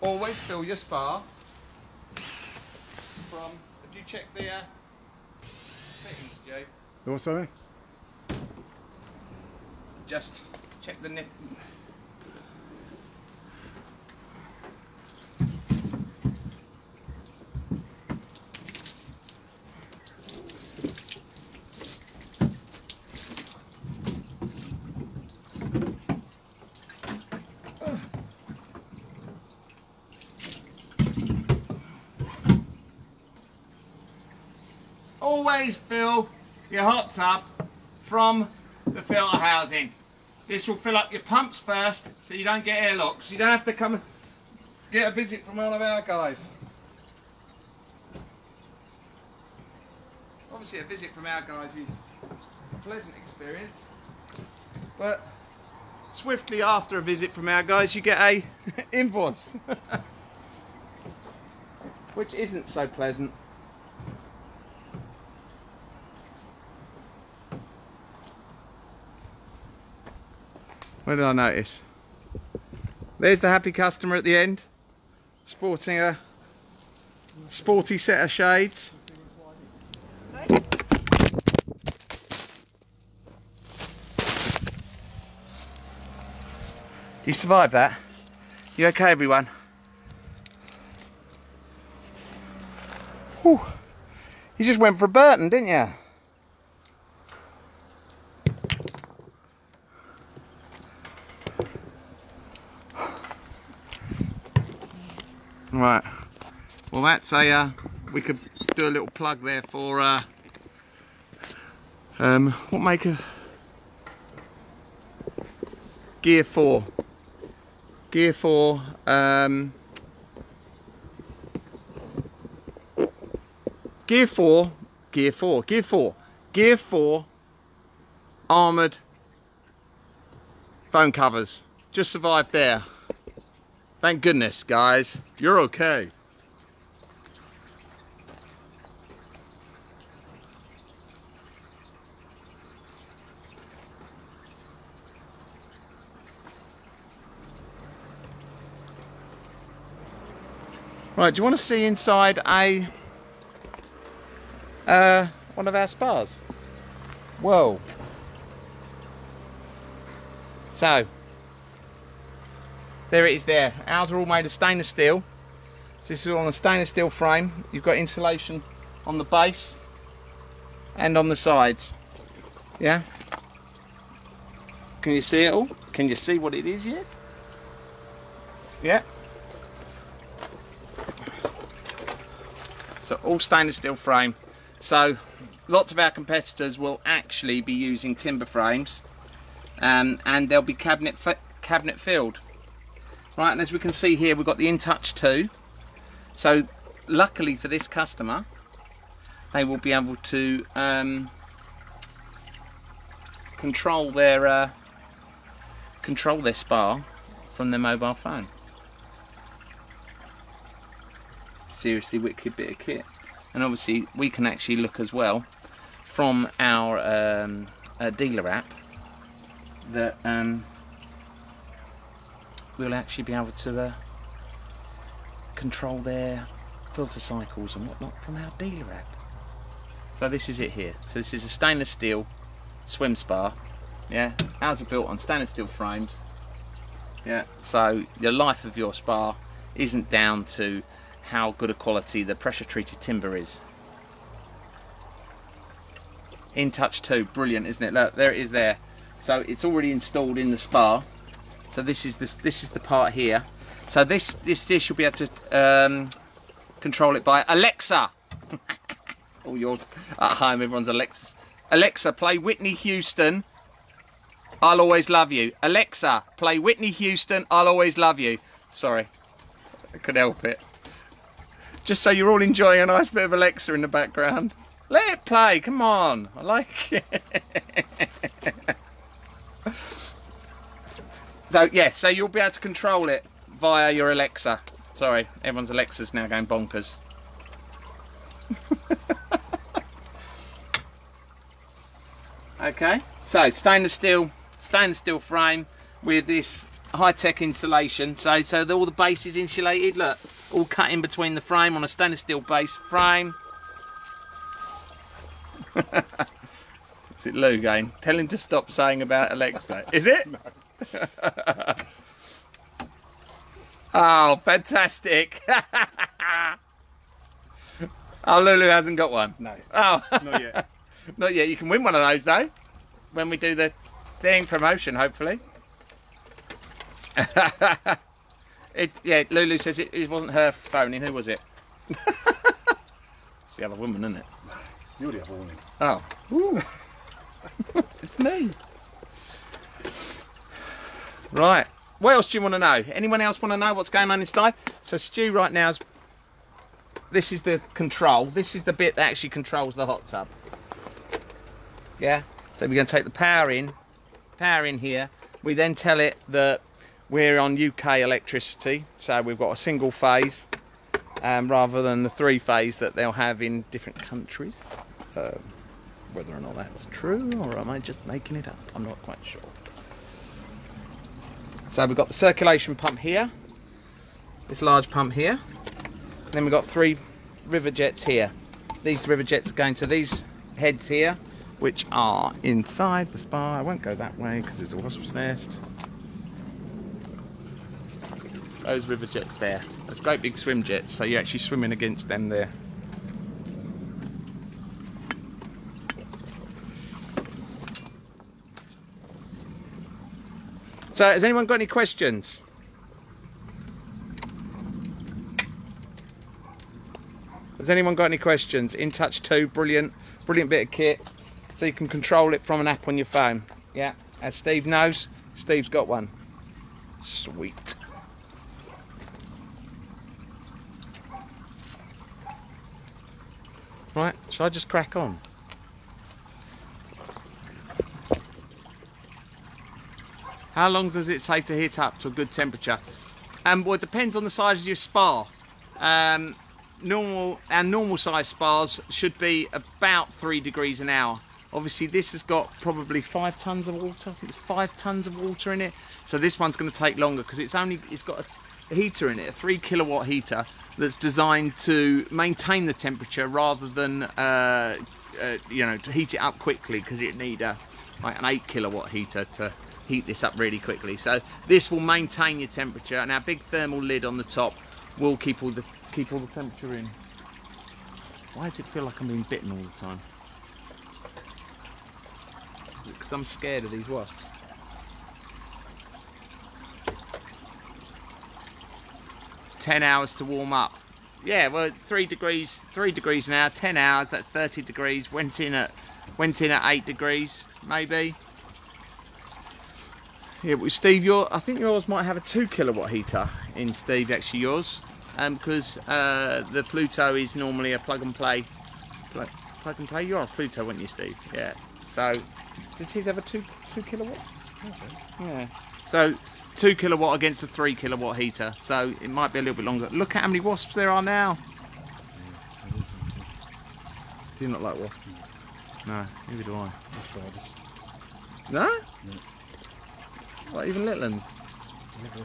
always fill your spa from. Have you checked the uh, Joe? What's that? Just check the nip. Always fill your hot tub from the filter housing. This will fill up your pumps first so you don't get airlocks. You don't have to come get a visit from one of our guys. Obviously a visit from our guys is a pleasant experience. But swiftly after a visit from our guys you get a invoice. Which isn't so pleasant. What did I notice? There's the happy customer at the end, sporting a sporty set of shades. You survived that? You okay, everyone? Whew. You just went for Burton, didn't you? Right. Well, that's a. Uh, we could do a little plug there for. Uh, um, what make Gear Four. Gear Four. Um, Gear Four. Gear Four. Gear Four. Gear Four. Armored phone covers. Just survived there. Thank goodness, guys. You're okay. Right, do you want to see inside a uh, one of our spas? Whoa. So, there it is there. Ours are all made of stainless steel. So this is on a stainless steel frame. You've got insulation on the base and on the sides. Yeah? Can you see it all? Can you see what it is yet? Yeah. So all stainless steel frame. So lots of our competitors will actually be using timber frames um, and they'll be cabinet cabinet filled. Right, and as we can see here, we've got the InTouch 2. So luckily for this customer, they will be able to um, control their uh, control their spa from their mobile phone. Seriously wicked bit of kit. And obviously we can actually look as well from our um, uh, dealer app that um, we'll actually be able to uh, control their filter cycles and whatnot from our dealer app. So this is it here. So this is a stainless steel swim spa. Yeah, ours are built on stainless steel frames. Yeah, so the life of your spa isn't down to how good a quality the pressure treated timber is. InTouch 2, brilliant isn't it? Look, there it is there. So it's already installed in the spa. So this is this this is the part here. So this this dish you'll be able to um, control it by Alexa. oh, you're at home. Everyone's Alexa. Alexa, play Whitney Houston. I'll always love you. Alexa, play Whitney Houston. I'll always love you. Sorry, I could help it. Just so you're all enjoying a nice bit of Alexa in the background. Let it play. Come on. I like it. so yeah, so you'll be able to control it via your Alexa. Sorry, everyone's Alexa's now going bonkers. okay, so stainless steel, stainless steel frame with this high-tech insulation. So, so all the base is insulated. Look, all cut in between the frame on a stainless steel base frame. Is it Lou again? Tell him to stop saying about Alexa. Is it? oh, fantastic. oh, Lulu hasn't got one. No, Oh, not yet. not yet. You can win one of those though when we do the thing promotion, hopefully. it, yeah, Lulu says it, it wasn't her phoning. Who was it? it's the other woman, isn't it? You're the other warning. Oh. it's me. Right. What else do you want to know? Anyone else want to know what's going on inside? So Stu right now is this is the control. This is the bit that actually controls the hot tub. Yeah. So we're going to take the power in, power in here. We then tell it that we're on UK electricity, so we've got a single phase um, rather than the three phase that they'll have in different countries. Um, whether or not that's true, or am I just making it up? I'm not quite sure. So we've got the circulation pump here, this large pump here. Then we've got three river jets here. These river jets are going to these heads here, which are inside the spa. I won't go that way because there's a wasp's nest. Those river jets there. Those great big swim jets, so you're actually swimming against them there. So, has anyone got any questions? Has anyone got any questions? In Touch 2, brilliant, brilliant bit of kit. So you can control it from an app on your phone. Yeah, as Steve knows, Steve's got one. Sweet. Right, shall I just crack on? How long does it take to heat up to a good temperature? Um, well, it depends on the size of your spa. Um, normal, our normal size spas should be about three degrees an hour. Obviously, this has got probably five tons of water. I think it's five tons of water in it. So this one's going to take longer because it's only it's got a heater in it, a three kilowatt heater that's designed to maintain the temperature rather than uh, uh, you know to heat it up quickly because it need a like an eight kilowatt heater to heat this up really quickly. So this will maintain your temperature, and our big thermal lid on the top will keep all the keep all the temperature in. Why does it feel like I'm being bitten all the time? Because I'm scared of these wasps. Ten hours to warm up. Yeah, well, three degrees, three degrees an hour, Ten hours. That's thirty degrees. Went in at, went in at eight degrees, maybe. Yeah, well, Steve, your I think yours might have a two kilowatt heater in Steve. Actually, yours, um, because uh, the Pluto is normally a plug and play. Plug, plug and play. You're on Pluto, weren't you, Steve? Yeah. So, did he have a two two kilowatt? Yeah. So, two kilowatt against a three kilowatt heater. So it might be a little bit longer. Look at how many wasps there are now. Do you not like wasps? No, neither do I. No? No. What, even little ones? Never.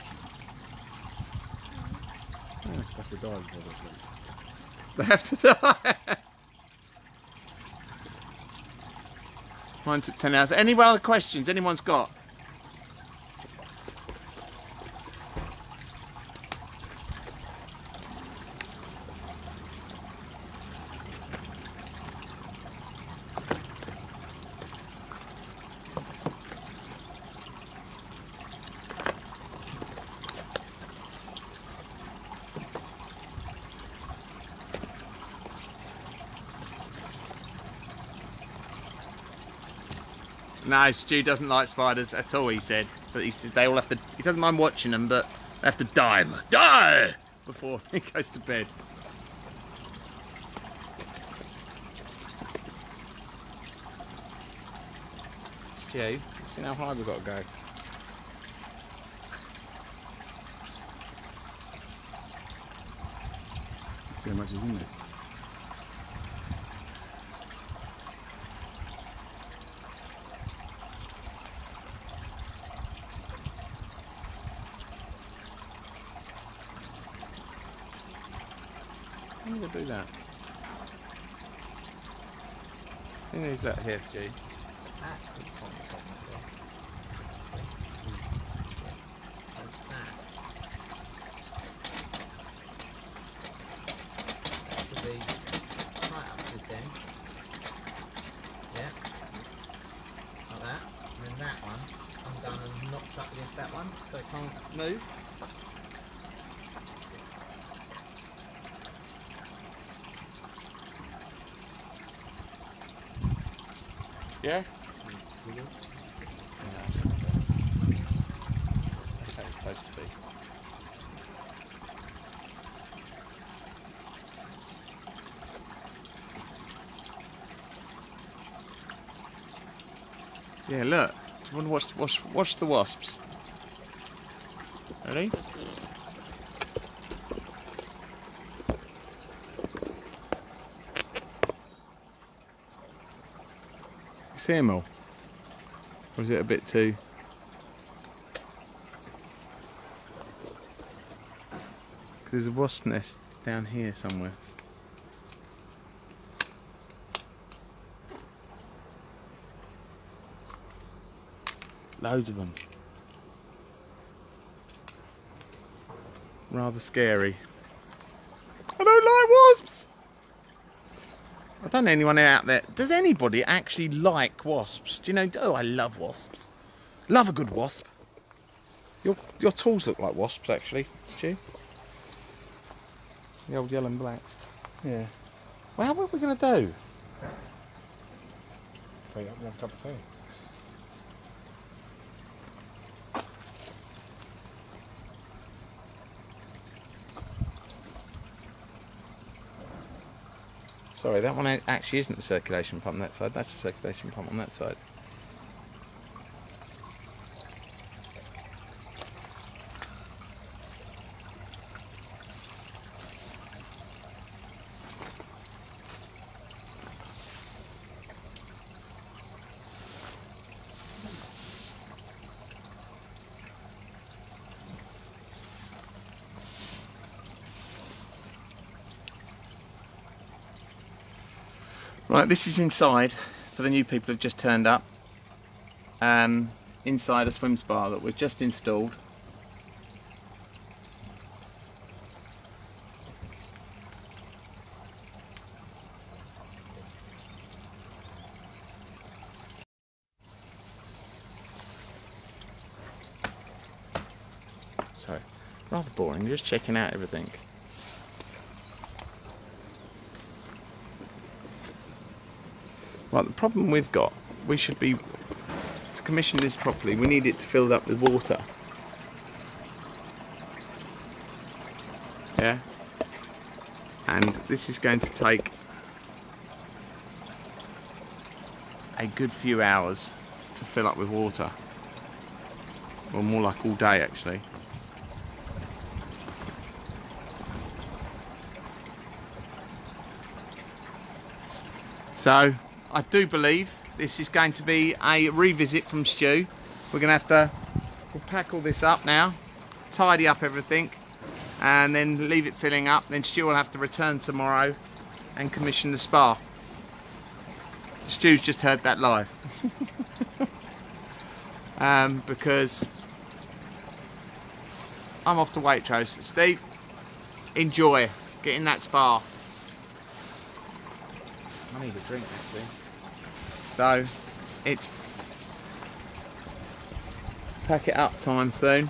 Yeah, have to die before they sleep. They have to die. Mine took 10 hours. Any other questions anyone's got? No, Stu doesn't like spiders at all. He said, but he said they all have to. He doesn't mind watching them, but they have to die, die before he goes to bed. Stu, see how high we've got to go. How much is in there. That here, Stu? against that one, so it can't Move. Yeah? That's how it's supposed to be. Yeah, look. Watch, watch, watch the wasps. Ready? See them? Or is it a bit too... There's a wasp nest down here somewhere. Loads of them. Rather scary. I don't like wasps! I don't know anyone out there. Does anybody actually like wasps? Do you know? Oh, I love wasps. Love a good wasp. Your your tools look like wasps, actually, Stu. The old yellow and blacks. Yeah. Well, what are we going to do? Wait have a cup of tea. Sorry, that one actually isn't the circulation pump that side. That's the circulation pump on that side. Right, this is inside for the new people who've just turned up. Um, inside a swim spa that we've just installed. Sorry, rather boring, just checking out everything. Right, the problem we've got, we should be, to commission this properly, we need it to fill up with water. Yeah? And this is going to take a good few hours to fill up with water. Or more like all day actually. So I do believe this is going to be a revisit from Stu. We're going to have to we'll pack all this up now, tidy up everything, and then leave it filling up. Then Stu will have to return tomorrow and commission the spa. Stu's just heard that live. um, because I'm off to Waitrose. Steve, enjoy getting that spa. I need a drink actually. So it's pack it up time soon.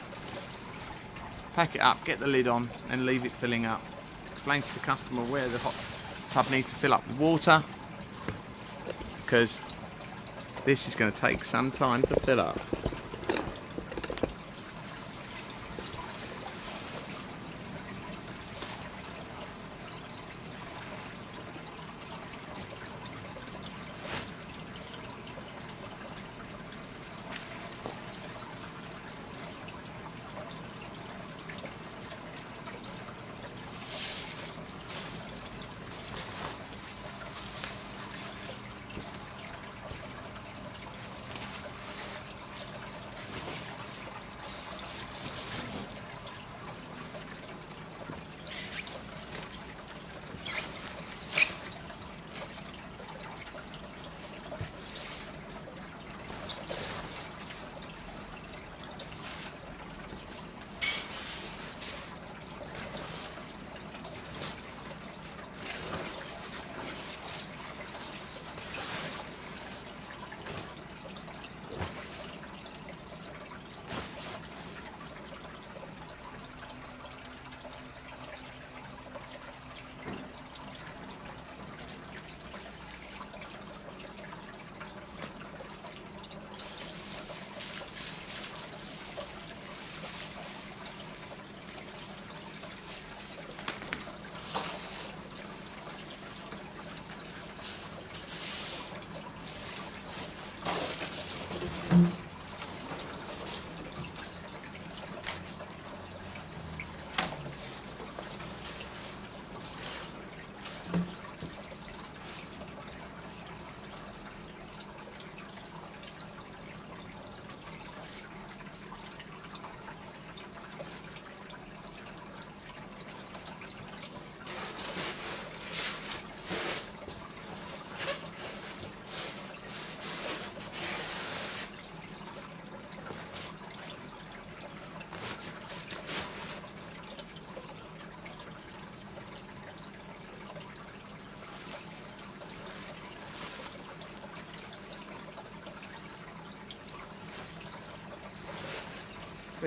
Pack it up, get the lid on and leave it filling up. Explain to the customer where the hot tub needs to fill up with water because this is going to take some time to fill up.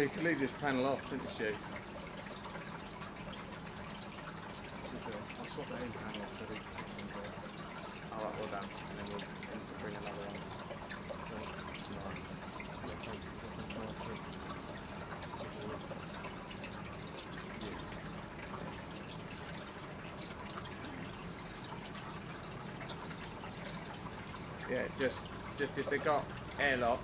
You can leave this panel off, didn't you, I'll swap the end panel off so the kitchen's there. Oh, Alright, well done. And then we'll we'll just bring another one. So, tomorrow. Yeah, thank you. Thank you, Mark. Yeah, just just if they got airlocks.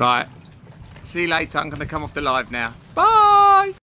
Right. See you later. I'm going to come off the live now. Bye.